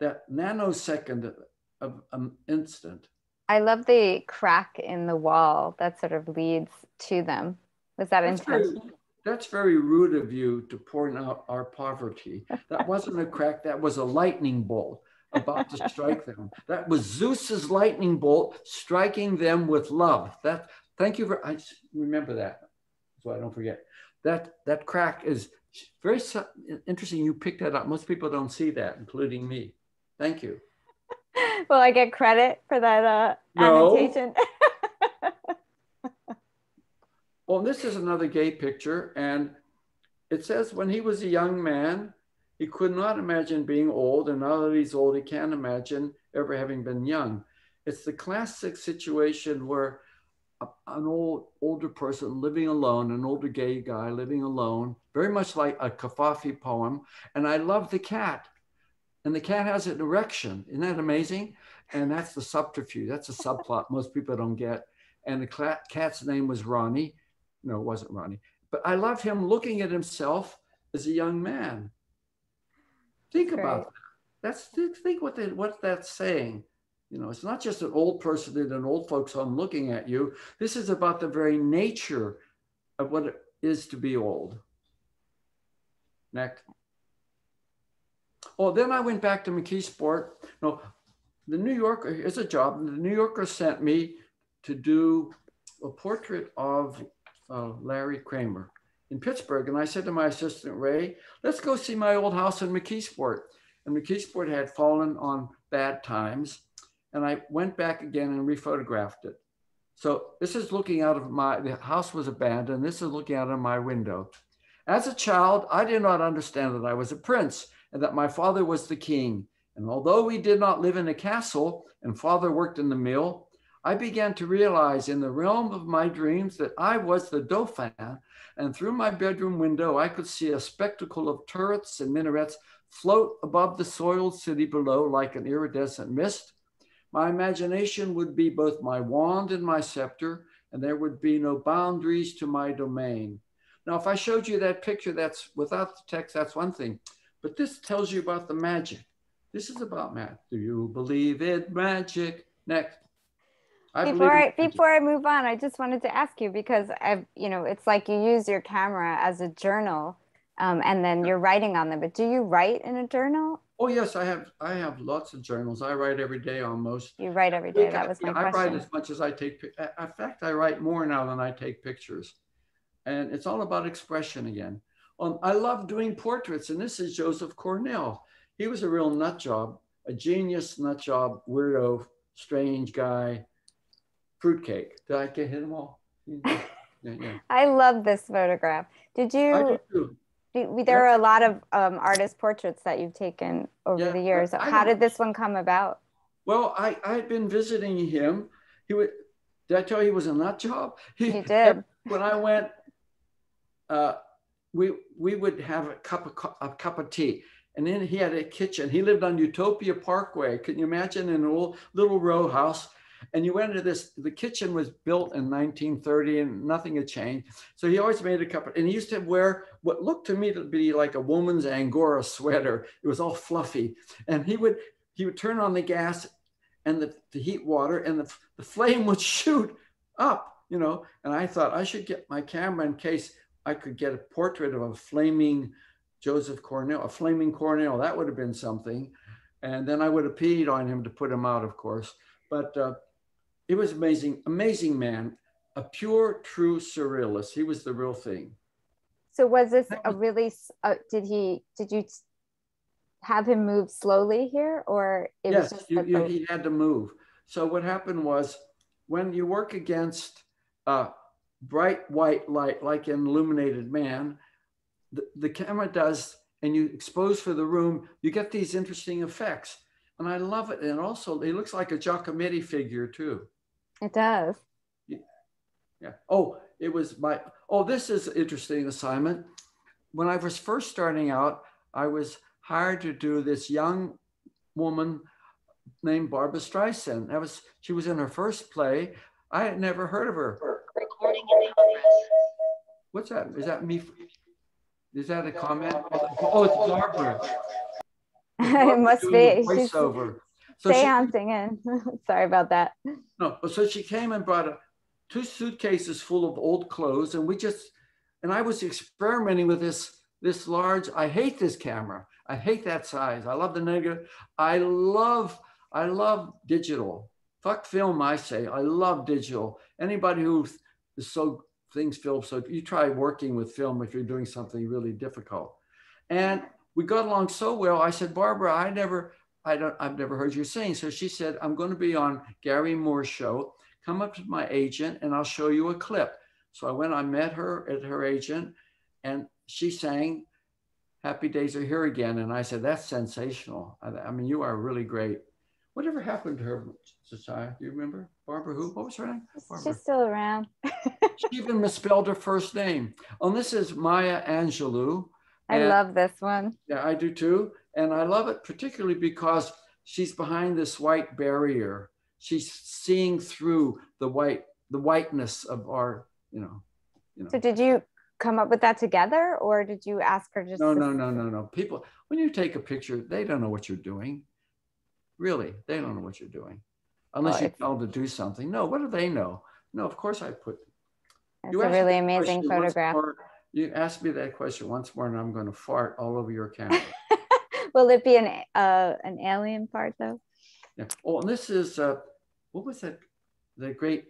That nanosecond of, an instant. I love the crack in the wall that sort of leads to them. Was that That's very, intentional? that's very rude of you to point out our poverty. That wasn't a crack, that was a lightning bolt about to strike them. That was Zeus's lightning bolt striking them with love. That thank you for I remember that. So I don't forget. That that crack is very interesting. You picked that up. Most people don't see that, including me. Thank you. Will I get credit for that uh, No. annotation? Well, this is another gay picture, and it says when he was a young man, he could not imagine being old, and now that he's old, he can't imagine ever having been young. It's the classic situation where a- an old older person living alone, an older gay guy living alone, very much like a Cavafy poem. And I love the cat, and the cat has an erection. Isn't that amazing? And that's the subterfuge. That's a subplot most people don't get. And the cat's name was Ronnie. No, it wasn't Ronnie. But I love him looking at himself as a young man. Think Great. about that. That's think think what that what that's saying. You know, it's not just an old person in an old folks home looking at you. This is about the very nature of what it is to be old. Next. Oh, then I went back to McKeesport. No, the New Yorker, here's a job. The New Yorker sent me to do a portrait of uh, Larry Kramer in Pittsburgh. And I said to my assistant, Ray, let's go see my old house in McKeesport. And McKeesport had fallen on bad times. And I went back again and rephotographed it. So this is looking out of my, the house was abandoned. This is looking out of my window. As a child, I did not understand that I was a prince and that my father was the king. And although we did not live in a castle and father worked in the mill, I began to realize in the realm of my dreams that I was the Dauphin. And through my bedroom window, I could see a spectacle of turrets and minarets float above the soiled city below like an iridescent mist. My imagination would be both my wand and my scepter, and there would be no boundaries to my domain. Now, if I showed you that picture, that's without the text, that's one thing. But this tells you about the magic. This is about magic. Do you believe in magic? Next. I before I before I move on, I just wanted to ask you because I've you know it's like you use your camera as a journal, um, and then you're writing on them. But do you write in a journal? Oh yes, I have. I have lots of journals. I write every day almost. You write every I day. That I- was my yeah, I write as much as I take. In fact, I write more now than I take pictures, and it's all about expression again. Um, I love doing portraits, and this is Joseph Cornell. He was a real nut job, a genius nut job, weirdo, strange guy, fruitcake. Did I get hit them all? Yeah, yeah. I love this photograph. Did you? do do- there are a lot of um, artist portraits that you've taken over Yeah, the years. I How did this one come about? Well, I I had been visiting him. He would. Did I tell you he was a nut job? He, You did. when I went, uh, we we would have a cup of a cup of tea, and then he had a kitchen. He lived on Utopia Parkway. Can you imagine in an old little row house? And you went into this. The kitchen was built in 1930, and nothing had changed. So he always made a cup, of, and he used to wear what looked to me to be like a woman's angora sweater. It was all fluffy, and he would he would turn on the gas and the, the heat water, and the, the flame would shoot up, you know. And I thought I should get my camera in case I could get a portrait of a flaming Joseph Cornell, a flaming Cornell. That would have been something. And then I would have peed on him to put him out, of course. But uh, it was amazing, amazing man, a pure, true surrealist. He was the real thing. So was this a really? Uh, did he? Did you? have him move slowly here, or it yes, was just you, you, he had to move. So what happened was when you work against uh, bright white light, like an Illuminated Man, the, the camera does, and you expose for the room, you get these interesting effects. And I love it. And also, it looks like a Giacometti figure too. It does. Yeah. yeah. Oh, it was my, oh, this is interesting assignment. When I was first starting out, I was hired to do this young woman named Barbra Streisand. That was, she was in her first play. I had never heard of her. Recording in progress. What's that? Is that me? Is that a comment? Oh, it's Barbara. it must be. Voiceover. So seancing in. Sorry about that. No, but so she came and brought a, two suitcases full of old clothes, and we just, and I was experimenting with this this large. I hate this camera. I hate that size. I love the negative. I love I love digital. Fuck film, I say. I love digital. Anybody who is so things film, so you try working with film if you're doing something really difficult. And we got along so well. I said, Barbara, I never, I don't, I've never heard you sing. So she said, I'm going to be on Garry Moore's show. Come up to my agent and I'll show you a clip. So I went, I met her at her agent and she sang Happy Days Are Here Again. And I said, that's sensational. I, I mean, you are really great. Whatever happened to her, Society? Do you remember? Barbara who? What was her name? Barbara. She's still around. she even misspelled her first name. Oh, this is Maya Angelou. I and, love this one. Yeah, I do too. And I love it particularly because she's behind this white barrier. She's seeing through the white, the whiteness of our, you know, you know. So did you come up with that together or did you ask her just no no no no no people when you take a picture they don't know what you're doing really they don't know what you're doing unless oh, you tell them to do something no what do they know no of course i put it's a really amazing photograph you ask me that question once more and i'm going to fart all over your camera will it be an uh, an alien fart though yeah. oh and this is uh what was that the great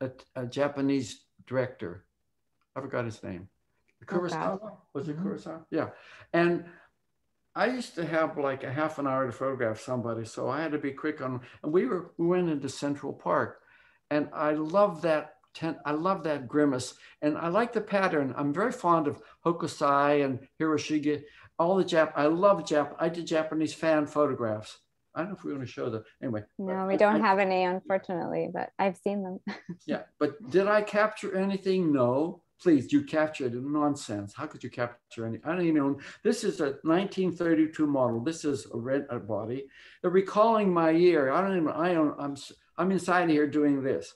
uh, uh, japanese director I forgot his name. Kurosawa? Okay. Was it mm-hmm. Kurosawa? Yeah. And I used to have like a half an hour to photograph somebody, so I had to be quick on. And we were we went into Central Park, and I love that tent. I love that grimace, and I like the pattern. I'm very fond of Hokusai and Hiroshige. All the Jap. I love Jap. I did Japanese fan photographs. I don't know if we're going to show them anyway. No, we don't I, have any, unfortunately, but I've seen them. yeah, but did I capture anything? No please, you captured nonsense. How could you capture any? I don't even know. This is a 1932 model. This is a red body. They're recalling my year. I don't even, I don't, I'm, I'm inside here doing this.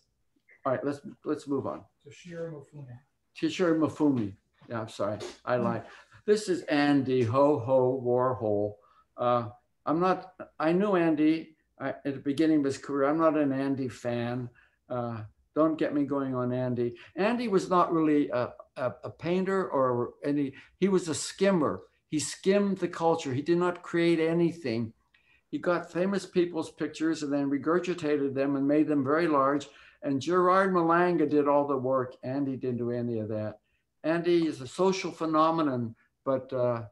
All right, let's, let's move on. Toshiro Mifune. Toshiro Mifune. Yeah, I'm sorry. I lied. This is Andy Ho Ho Warhol. Uh, I'm not, I knew Andy I, at the beginning of his career. I'm not an Andy fan. Uh, don't get me going on Andy. Andy was not really a, a, a, painter or any, he was a skimmer. He skimmed the culture. He did not create anything. He got famous people's pictures and then regurgitated them and made them very large. And Gerard Malanga did all the work. Andy didn't do any of that. Andy is a social phenomenon, but uh,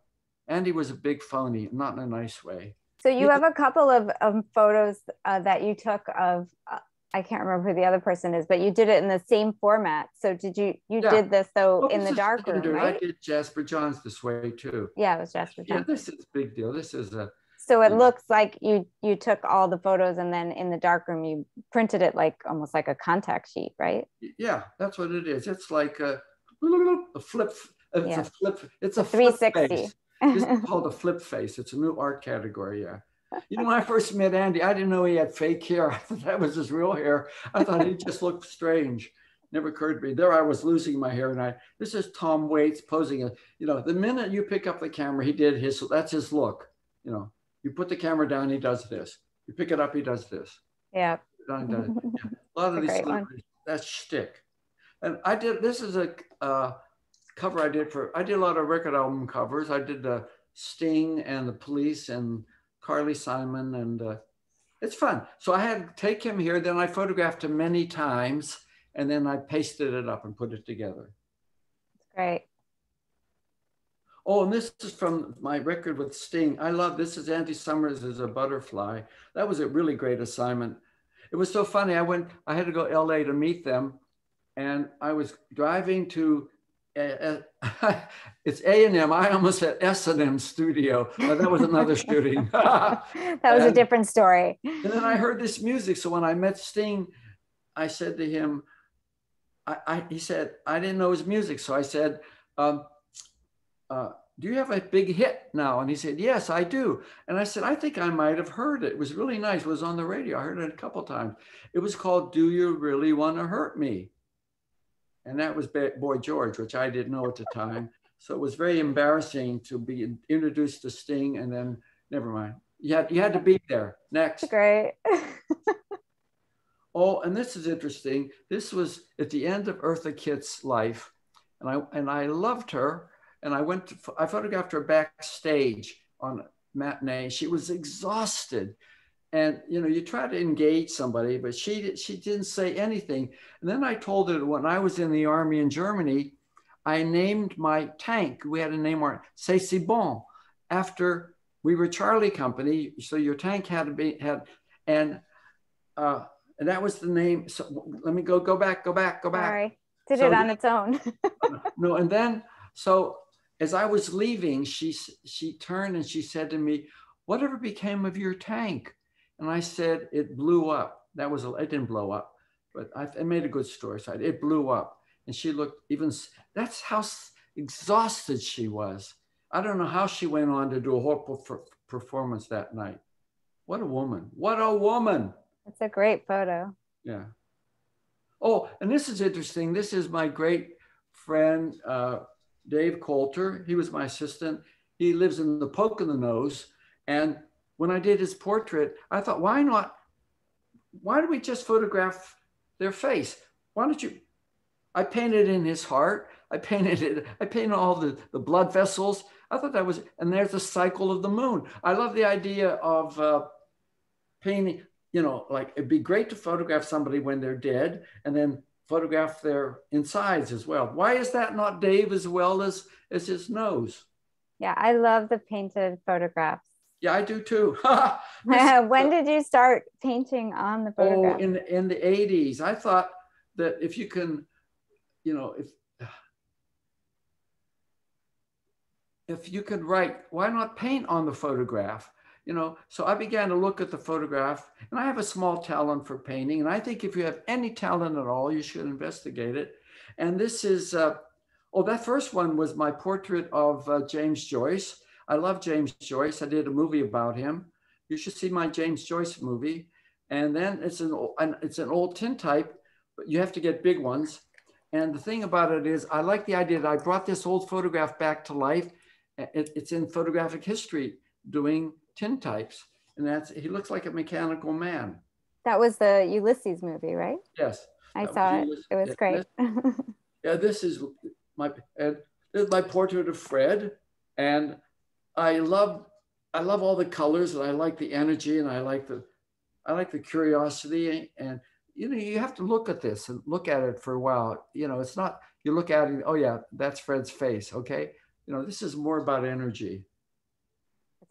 Andy was a big phony, not in a nice way. So you have a couple of um, photos uh, that you took of uh, I can't remember who the other person is, but you did it in the same format. So did you you yeah. did this though well, in the dark room, right? I did Jasper Johns this way too. Yeah, it was Jasper Johns. Yeah, this is a big deal. This is a so it mm. looks like you you took all the photos and then in the darkroom you printed it like almost like a contact sheet, right? Yeah, that's what it is. It's like a, a flip. It's yeah. a flip. It's a, a 360. This is called a flip face. It's a new art category. Yeah you know, when I first met Andy, I didn't know he had fake hair. I thought that was his real hair. I thought he just looked strange. Never occurred to me. There I was losing my hair, and I this is Tom Waits posing. A, you know, the minute you pick up the camera, he did his. That's his look. You know, you put the camera down, he does this. You pick it up, he does this. Yeah. A lot of these that's shtick. And I did. This is a uh, cover I did for. I did a lot of record album covers. I did the Sting and the Police and Carly Simon, and uh, it's fun. So I had to take him here. Then I photographed him many times, and then I pasted it up and put it together. That's Great. Oh, and this is from my record with Sting. I love this is Andy Summers as a butterfly. That was a really great assignment. It was so funny. I went, I had to go LA to meet them. And I was driving to uh, uh, it's A and M. I almost said S and M studio, but that was another shooting. that was and, a different story. And then I heard this music. So when I met Sting, I said to him, I, I he said I didn't know his music, so I said, um, uh, "Do you have a big hit now?" And he said, "Yes, I do." And I said, "I think I might have heard it. It was really nice. It was on the radio. I heard it a couple times. It was called "Do You Really Want to Hurt Me." and that was Boy George, which I didn't know at the time. So it was very embarrassing to be introduced to Sting, and then never mind. You had you had to be there. Next. Great. oh, and this is interesting. This was at the end of Eartha Kitt's life, and I and I loved her. And I went. To, I photographed her backstage on matinee. She was exhausted. And you know you try to engage somebody but she she didn't say anything. And then i told her when i was in the army in germany i named my tank. We had a name on it, c'est si bon after we were charlie company. So your tank had to be had and uh and that was the name. So let me go go back go back go back. Sorry. did so, it on its own. No and then so as i was leaving she she turned and she said to me whatever became of your tank and I said, it blew up. That was, a, it didn't blow up, but I, I made a good story side. It blew up. And she looked even, that's how exhausted she was. I don't know how she went on to do a whole performance that night. What a woman. What a woman. It's a great photo. Yeah. Oh, and this is interesting. This is my great friend, uh, Dave Coulter. He was my assistant. He lives in the Poconos. And when I did his portrait, I thought, why not? Why do we just photograph their face? Why don't you? I painted in his heart. I painted it. I painted all the, the blood vessels. I thought that was, and there's the cycle of the moon. I love the idea of uh, painting, you know, like it'd be great to photograph somebody when they're dead and then photograph their insides as well. Why is that not Dave as well as, as his nose? Yeah, I love the painted photographs. Yeah, I do too. when uh, did you start painting on the photograph? Oh, in in the 80s. I thought that if you can, you know, if if you could write, why not paint on the photograph? You know, so I began to look at the photograph, and I have a small talent for painting. And I think if you have any talent at all, you should investigate it. And this is, uh, oh, that first one was my portrait of uh, James Joyce. I love James Joyce. I did a movie about him. You should see my James Joyce movie. And then it's an it's an old tintype, but you have to get big ones. And the thing about it is, I like the idea that I brought this old photograph back to life. It, it's in photographic history doing tintypes, and that's he looks like a mechanical man. That was the Ulysses movie, right? Yes, I saw it. It was great. yeah, this is my and this is my portrait of Fred, and I love I love all the colors and I like the energy and I like the I like the curiosity and you know you have to look at this and look at it for a while. You know, it's not you look at it, oh yeah, that's Fred's face, okay? You know, this is more about energy.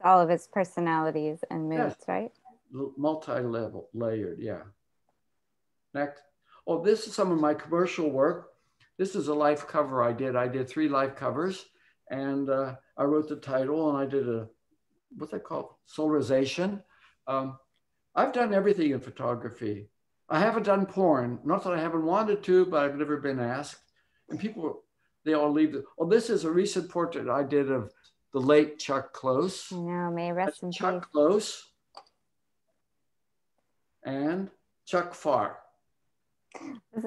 All of its personalities and moods, yes. right? Multi-level layered, yeah. Next. Oh, this is some of my commercial work. This is a life cover I did. I did three life covers and uh, I wrote the title and I did a what's that called solarization. Um, I've done everything in photography. I haven't done porn, not that I haven't wanted to, but I've never been asked. And people, they all leave. The, oh, this is a recent portrait I did of the late Chuck Close. No, may rest in Chuck peace. Close and Chuck Farr.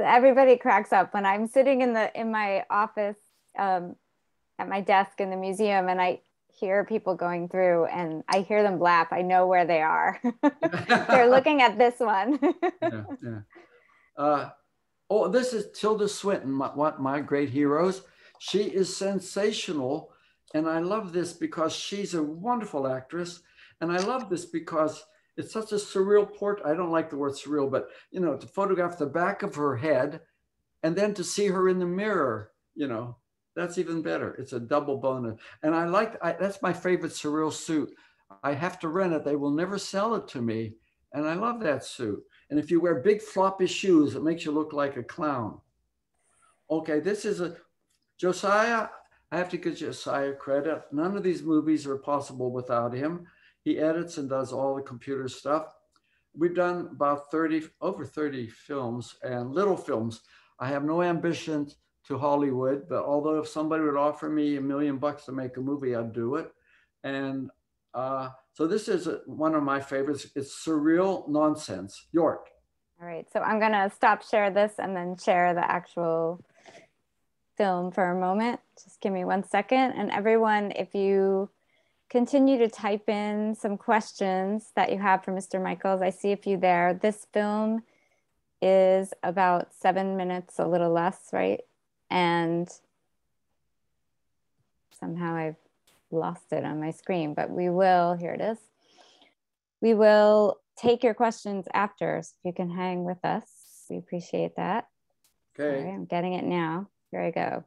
Everybody cracks up when I'm sitting in the in my office um, at my desk in the museum and I hear people going through and I hear them laugh. I know where they are. They're looking at this one. yeah, yeah. Uh, oh, this is Tilda Swinton, my, one my great heroes. She is sensational. And I love this because she's a wonderful actress. And I love this because it's such a surreal portrait. I don't like the word surreal, but you know, to photograph the back of her head and then to see her in the mirror, you know, That's even better. It's a double bonus. And I like I, that's my favorite surreal suit. I have to rent it. They will never sell it to me. And I love that suit. And if you wear big floppy shoes, it makes you look like a clown. Okay, this is a Josiah. I have to give Josiah credit. None of these movies are possible without him. He edits and does all the computer stuff. We've done about 30, over 30 films and little films. I have no ambition to Hollywood, but although if somebody would offer me a million bucks to make a movie, I'd do it. And uh, so this is a, one of my favorites. It's surreal nonsense. York. All right, so I'm gonna stop share this and then share the actual film for a moment. Just give me one second. And everyone, if you continue to type in some questions that you have for Mr. Michals, I see a few there. This film is about seven minutes, a little less, right? And somehow I've lost it on my screen, but we will, here it is. We will take your questions after, so you can hang with us. We appreciate that. Okay. I'm getting it now. Here I go.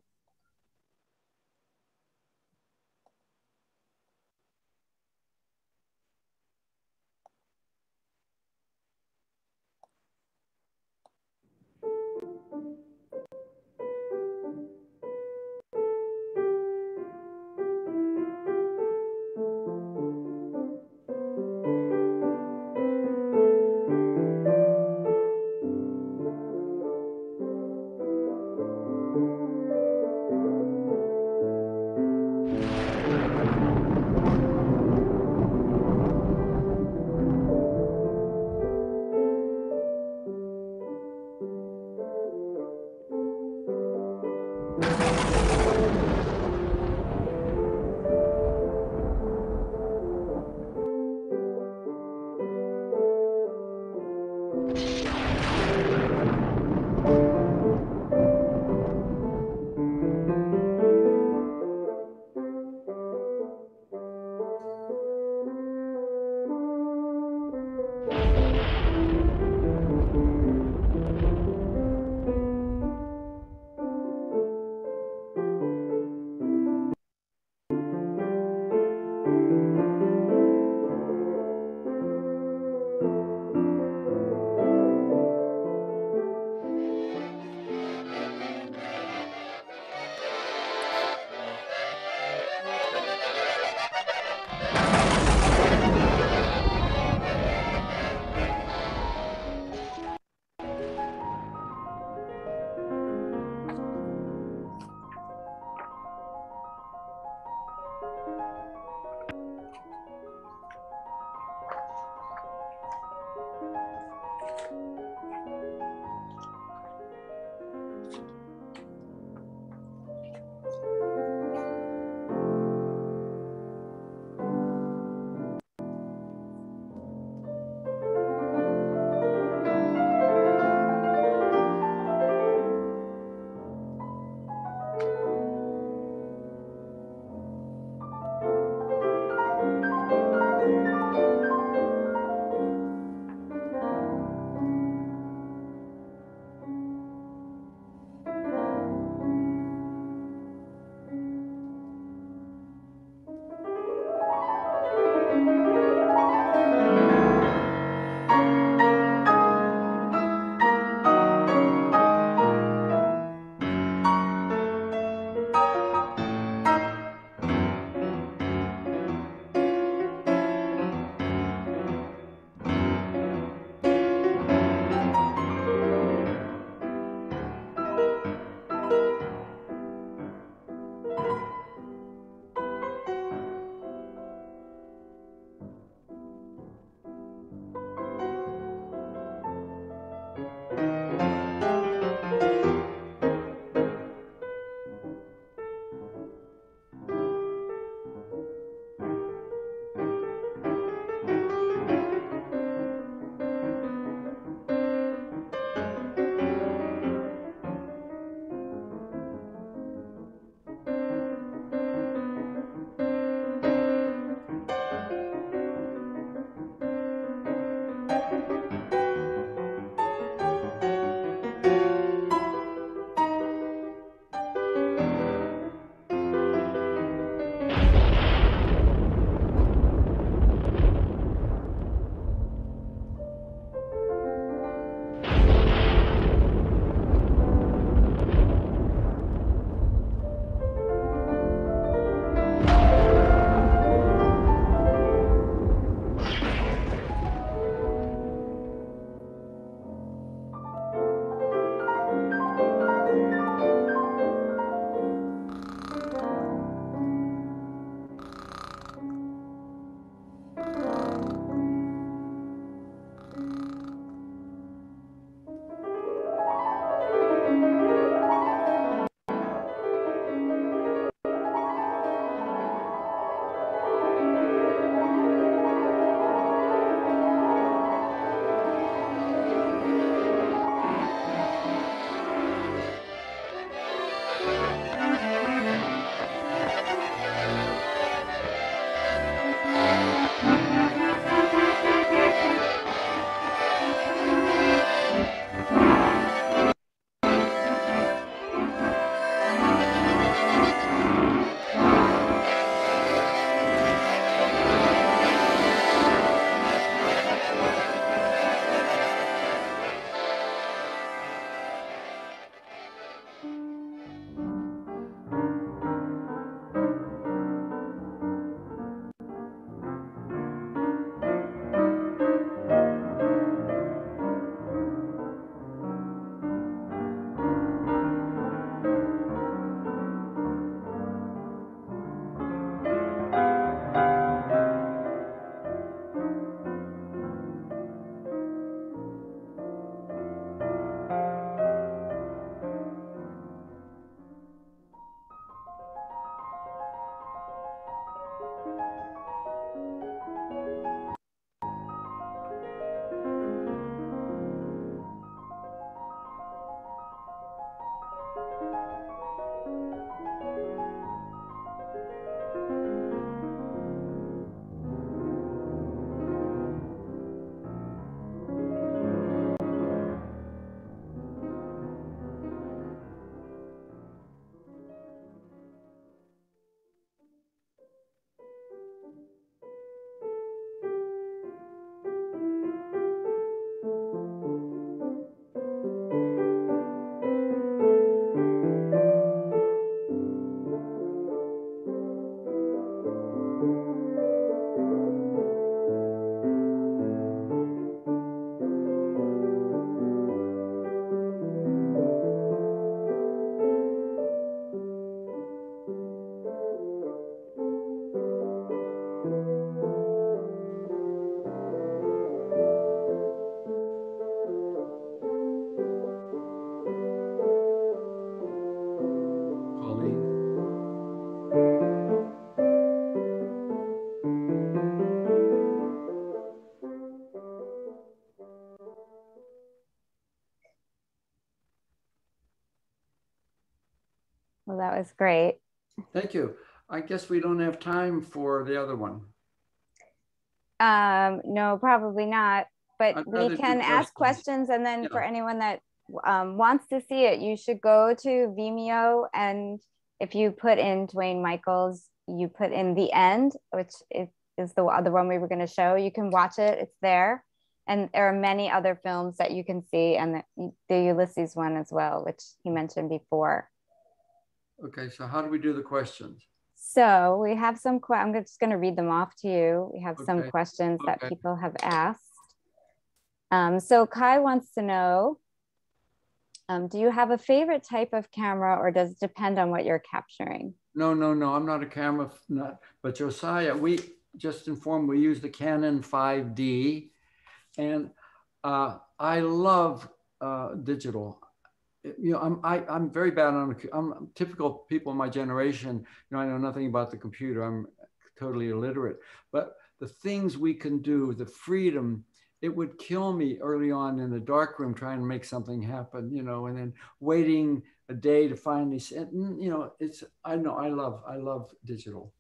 That was great. Thank you. I guess we don't have time for the other one. Um, no, probably not. But we can ask questions, and then yeah. for anyone that um, wants to see it, you should go to Vimeo, and if you put in Duane Michals, you put in the end, which is, is the other one we were going to show. You can watch it; it's there, and there are many other films that you can see, and the, the Ulysses one as well, which he mentioned before. Okay, so how do we do the questions? So we have some, I'm just going to read them off to you. We have okay. some questions okay. that people have asked. Um, so Kai wants to know, um, do you have a favorite type of camera or does it depend on what you're capturing? No, no, no, I'm not a camera nut, but Josiah, we just informed we use the Canon 5D and uh, I love uh, digital you know, I'm I, am i am very bad on. I'm typical people in my generation. You know, I know nothing about the computer. I'm totally illiterate. But the things we can do, the freedom, it would kill me early on in the dark room trying to make something happen. You know, and then waiting a day to finally. You know, it's I know I love I love digital.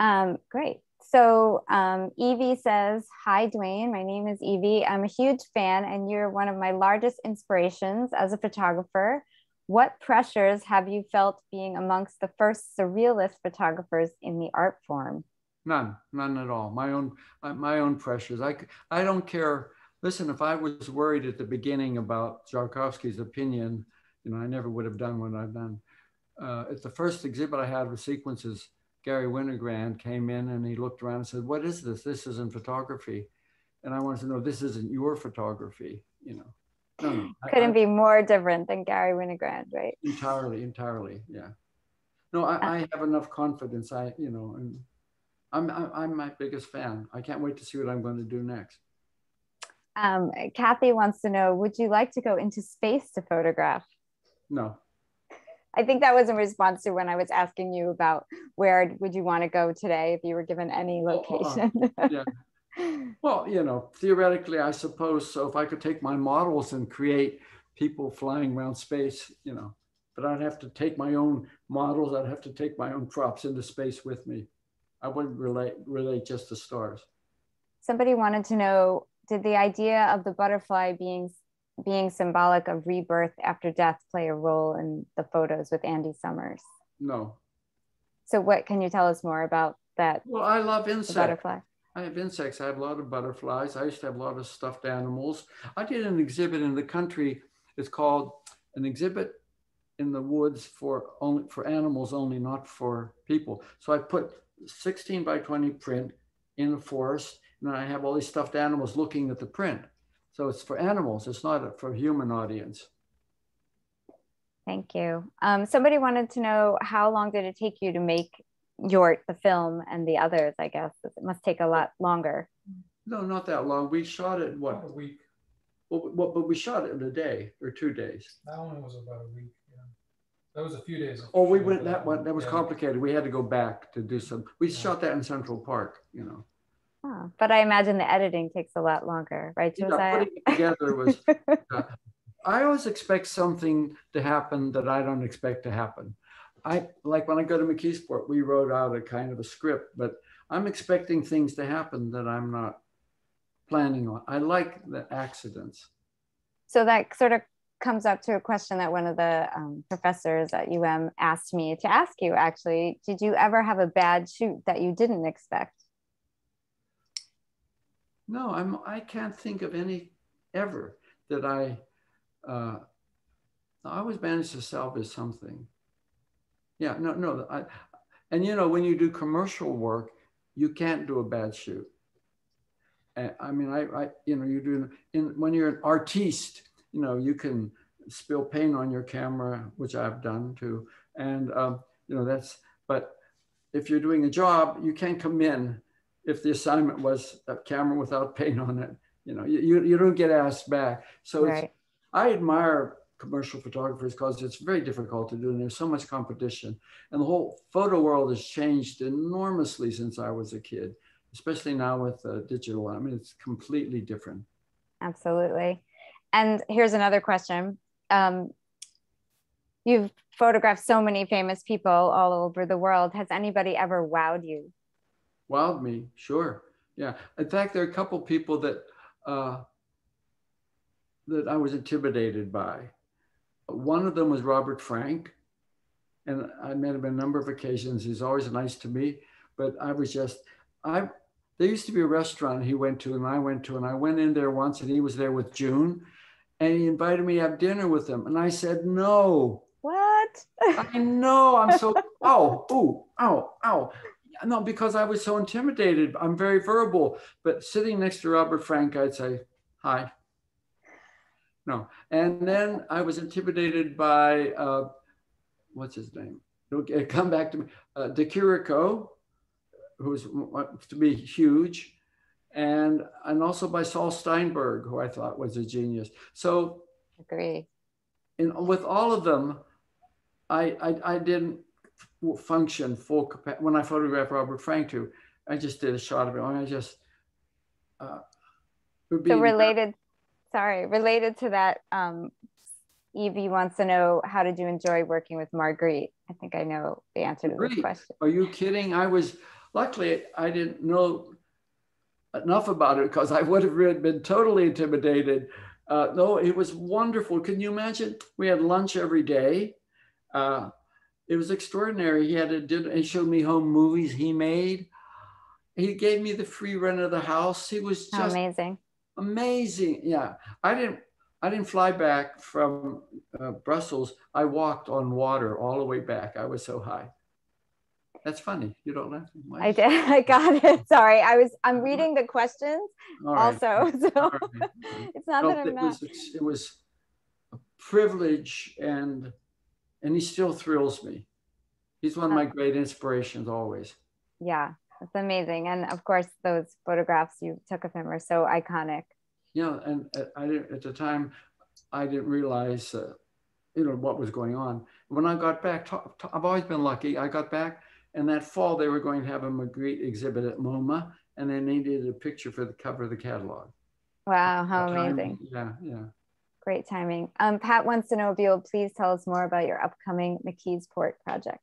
Um, great. So um, Evie says, Hi, Duane. My name is Evie. I'm a huge fan, and you're one of my largest inspirations as a photographer. What pressures have you felt being amongst the first surrealist photographers in the art form? None, none at all. My own, my own pressures. I, I don't care. Listen, if I was worried at the beginning about Szarkowski's opinion, you know, I never would have done what I've done. Uh, at the first exhibit I had with sequences, Garry Winogrand came in and he looked around and said, What is this? This isn't photography. And I wanted to know, This isn't your photography, you know. No, no. Couldn't I, be more different than Garry Winogrand, right? Entirely, entirely, yeah. No, I, uh, I have enough confidence. I, you know, and I'm, I'm my biggest fan. I can't wait to see what I'm going to do next. Um, Kathy wants to know, would you like to go into space to photograph? No. I think that was in response to when I was asking you about where would you want to go today if you were given any uh, location. Uh, yeah. Well, you know, theoretically, I suppose so. If I could take my models and create people flying around space, you know, but I'd have to take my own models. I'd have to take my own props into space with me. I wouldn't relate relate just to stars. Somebody wanted to know: Did the idea of the butterfly being being symbolic of rebirth after death play a role in the photos with Andy Summers? No. So what can you tell us more about that? Well, I love insects. Butterfly. I have insects. I have a lot of butterflies. I used to have a lot of stuffed animals. I did an exhibit in the country. It's called an exhibit in the woods for only for animals only, not for people. So I put 16 by 20 print in the forest, and I have all these stuffed animals looking at the print. So it's for animals, it's not for human audience. Thank you. Um, somebody wanted to know how long did it take you to make your the film and the others? I guess it must take a lot longer. No, not that long. We shot it what about a week. Well, well, but we shot it in a day or two days. That one was about a week. Yeah, that was a few days. Oh, we went that one. That was yeah. complicated. We had to go back to do some. We yeah. shot that in Central Park. You know. Oh, but I imagine the editing takes a lot longer, right, Josiah? Yeah, putting it together was. uh, I always expect something to happen that I don't expect to happen. I like when I go to McKeesport, we wrote out a kind of a script, but I'm expecting things to happen that I'm not planning on. I like the accidents. So that sort of comes up to a question that one of the um, professors at UM asked me to ask you actually. Did you ever have a bad shoot that you didn't expect? No, I'm. I can't think of any ever that I. Uh, I always manage to salvage something. Yeah, no, no. I, and you know, when you do commercial work, you can't do a bad shoot. I mean, I, I, you know, you do in when you're an artiste, you know, you can spill paint on your camera, which I've done too, and um, you know that's. But if you're doing a job, you can't come in if the assignment was a camera without paint on it. You know, you, you don't get asked back. So right. I admire commercial photographers because it's very difficult to do and there's so much competition. And the whole photo world has changed enormously since I was a kid, especially now with uh, digital. I mean, it's completely different. Absolutely. And here's another question. Um, you've photographed so many famous people all over the world. Has anybody ever wowed you? Wowed me, sure. Yeah. In fact, there are a couple people that uh, that I was intimidated by. One of them was Robert Frank, and I met him on a number of occasions. He's always nice to me, but I was just I. There used to be a restaurant he went to, and I went to, and I went in there once, and he was there with June, and he invited me to have dinner with him, and I said no. What? I know. I'm so oh oh oh oh. No, because I was so intimidated. I'm very verbal, but sitting next to Robert Frank, I'd say hi. No, and then I was intimidated by uh, what's his name? Okay, come back to me. Uh, De Chirico, who's to be huge, and and also by Saul Steinberg, who I thought was a genius. So agree. In, with all of them, I, I, I didn't function full capacity. When I photographed Robert Frank too, I just did a shot of it. I just. Uh, so related, sorry, related to that, um, Evie wants to know how did you enjoy working with Magritte? I think I know the answer to this question. Are you kidding? I was luckily I didn't know enough about it because I would have been totally intimidated. Uh, no, it was wonderful. Can you imagine? We had lunch every day. Uh, it was extraordinary. He had a dinner. and showed me home movies he made. He gave me the free rent of the house. He was just amazing. Amazing. Yeah, I didn't. I didn't fly back from uh, Brussels. I walked on water all the way back. I was so high. That's funny. You don't laugh. I did. I got it. Sorry. I was. I'm reading the questions right. also. So right. it's not that I'm it not. Was, it was a privilege and and he still thrills me. He's one of my great inspirations always. Yeah, that's amazing. And of course, those photographs you took of him are so iconic. Yeah, and I at the time, I didn't realize, uh, you know, what was going on. When I got back, I've always been lucky. I got back, and that fall they were going to have a Magritte exhibit at MoMA, and they needed a picture for the cover of the catalog. Wow, how amazing! Yeah, yeah. Great timing. Um, Pat wants to know if you'll please tell us more about your upcoming McKeesport project.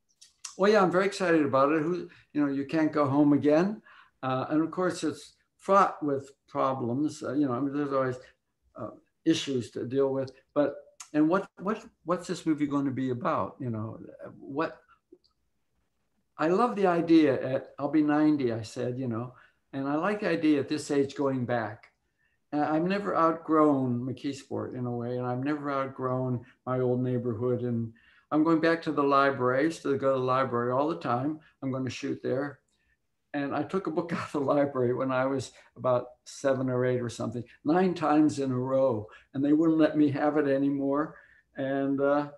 Well, yeah, I'm very excited about it. Who, you know, you can't go home again, uh, and of course, it's fraught with problems. Uh, you know, I mean, there's always uh, issues to deal with. But and what what what's this movie going to be about? You know, what I love the idea at I'll be 90, I said, you know, and I like the idea at this age going back I've never outgrown McKeesport in a way, and I've never outgrown my old neighborhood. And I'm going back to the library. I to go to the library all the time. I'm going to shoot there. And I took a book out of the library when I was about seven or eight or something, nine times in a row, and they wouldn't let me have it anymore. And uh,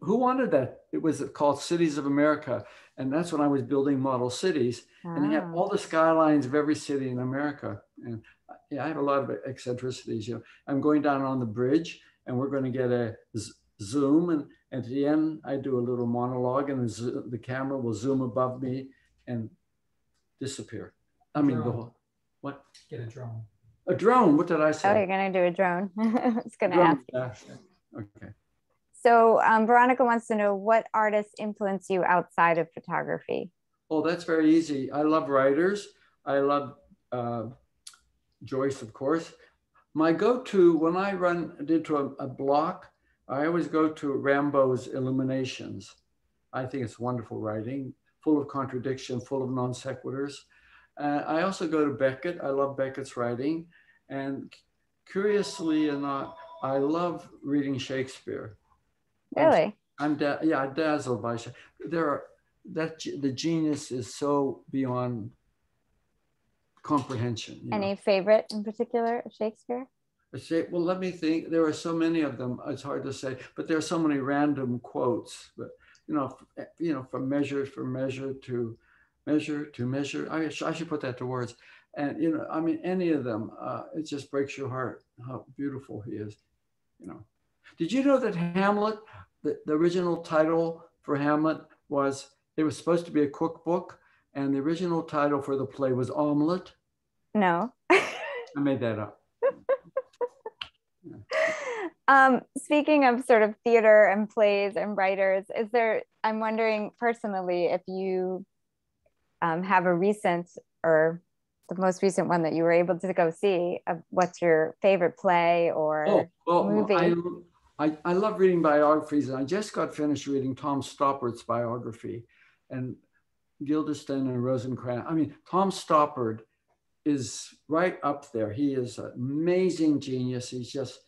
who wanted that? It was called Cities of America. And that's when I was building model cities. And they had ah. all the skylines of every city in America. And yeah, I have a lot of eccentricities. You know, I'm going down on the bridge, and we're going to get a zoom, and, and at the end, I do a little monologue, and the, the camera will zoom above me and disappear. I mean, the whole, what? Get a drone. A drone. What did I say? Oh, you're going to do a drone. it's going to ask. Yeah. Okay. So um, Veronica wants to know what artists influence you outside of photography. Oh, that's very easy. I love writers. I love uh, Joyce, of course. My go-to when I run into a, a block, I always go to Rimbaud's Illuminations. I think it's wonderful writing, full of contradiction, full of non sequiturs. Uh, I also go to Beckett. I love Beckett's writing. And curiously enough, I love reading Shakespeare. Really? I'm, I'm da- yeah, dazzled by Shakespeare. There are that the genius is so beyond comprehension. Any know. favorite in particular of Shakespeare? Well, let me think. There are so many of them. It's hard to say, but there are so many random quotes. But you know, you know, from measure for measure to measure to measure. I, I should put that to words. And you know, I mean, any of them, uh, it just breaks your heart how beautiful he is. You know, did you know that Hamlet, the, the original title for Hamlet was it was supposed to be a cookbook, and the original title for the play was Omelette. No. I made that up. Um, speaking of sort of theater and plays and writers, is there, I'm wondering personally if you um, have a recent or the most recent one that you were able to go see, uh, what's your favorite play or Oh, well, movie? I, love reading biographies, and I just got finished reading Tom Stoppard's biography, and Guildenstern and Rosencrantz. I mean, Tom Stoppard is right up there. He is an amazing genius. He's just,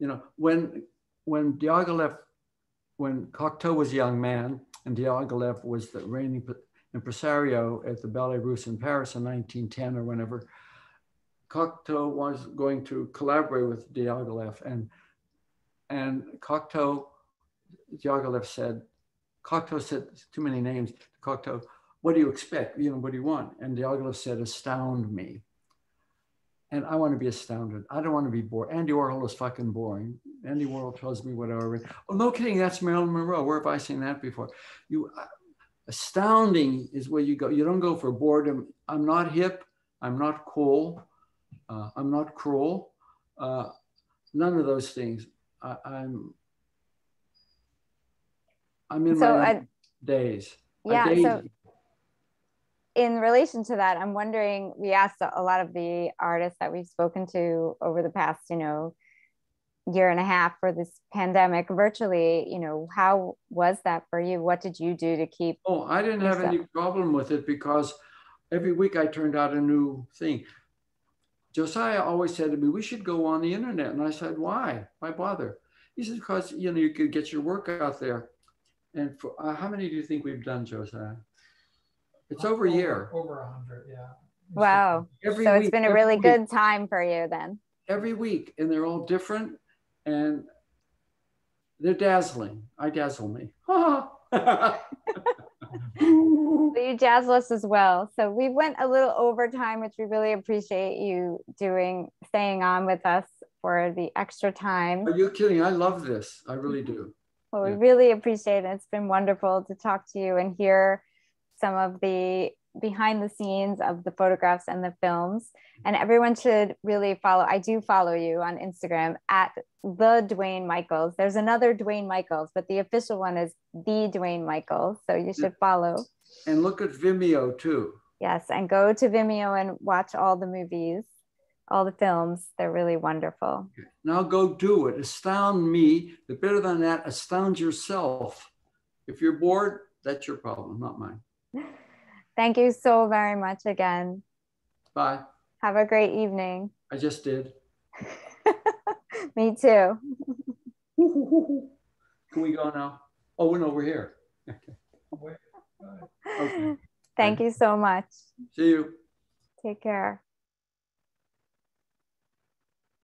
you know, when when Diaghilev, when Cocteau was a young man, and Diaghilev was the reigning impresario at the Ballet Russe in Paris in 1910 or whenever, Cocteau was going to collaborate with Diaghilev, and and Cocteau, Diaghilev said, Cocteau said too many names. Cocteau, what do you expect? You know, what do you want? And Diaghilev said, astound me. And I want to be astounded. I don't want to be bored. Andy Warhol is fucking boring. Andy Warhol tells me whatever. Oh, no kidding. That's Marilyn Monroe. Where have I seen that before? You, uh, astounding is where you go. You don't go for boredom. I'm not hip. I'm not cool. Uh, I'm not cruel. Uh, none of those things. I, am I'm in so my I, days. Yeah. So in relation to that, I'm wondering. We asked a lot of the artists that we've spoken to over the past, you know, year and a half for this pandemic virtually. You know, how was that for you? What did you do to keep? Oh, I didn't have any problem with it because every week I turned out a new thing. Josiah always said to me, "We should go on the internet," and I said, "Why? Why bother?" He said, "Because you know you could get your work out there." And for uh, how many do you think we've done, Josiah? It's over, over a year. Over a hundred, yeah. Wow. Every so week, it's been a really good time for you then. Every week, and they're all different, and they're dazzling. I dazzle me. you dazzle us as well. So we went a little over time, which we really appreciate you doing, staying on with us for the extra time. Are you kidding? I love this. I really do. Well, we really appreciate it. It's been wonderful to talk to you and hear some of the behind the scenes of the photographs and the films. Mm-hmm. And everyone should really follow. I do follow you on Instagram at the Duane Michals. There's another Duane Michals, but the official one is the Duane Michals. So you should follow. And look at Vimeo too. Yes, and go to Vimeo and watch all the movies, all the films. They're really wonderful. Now go do it. Astound me. But better than that, astound yourself. If you're bored, that's your problem, not mine. Thank you so very much again. Bye. Have a great evening. I just did. Me too. Can we go now? Oh, no, we're here. Okay. Thank you so much. See you. Take care.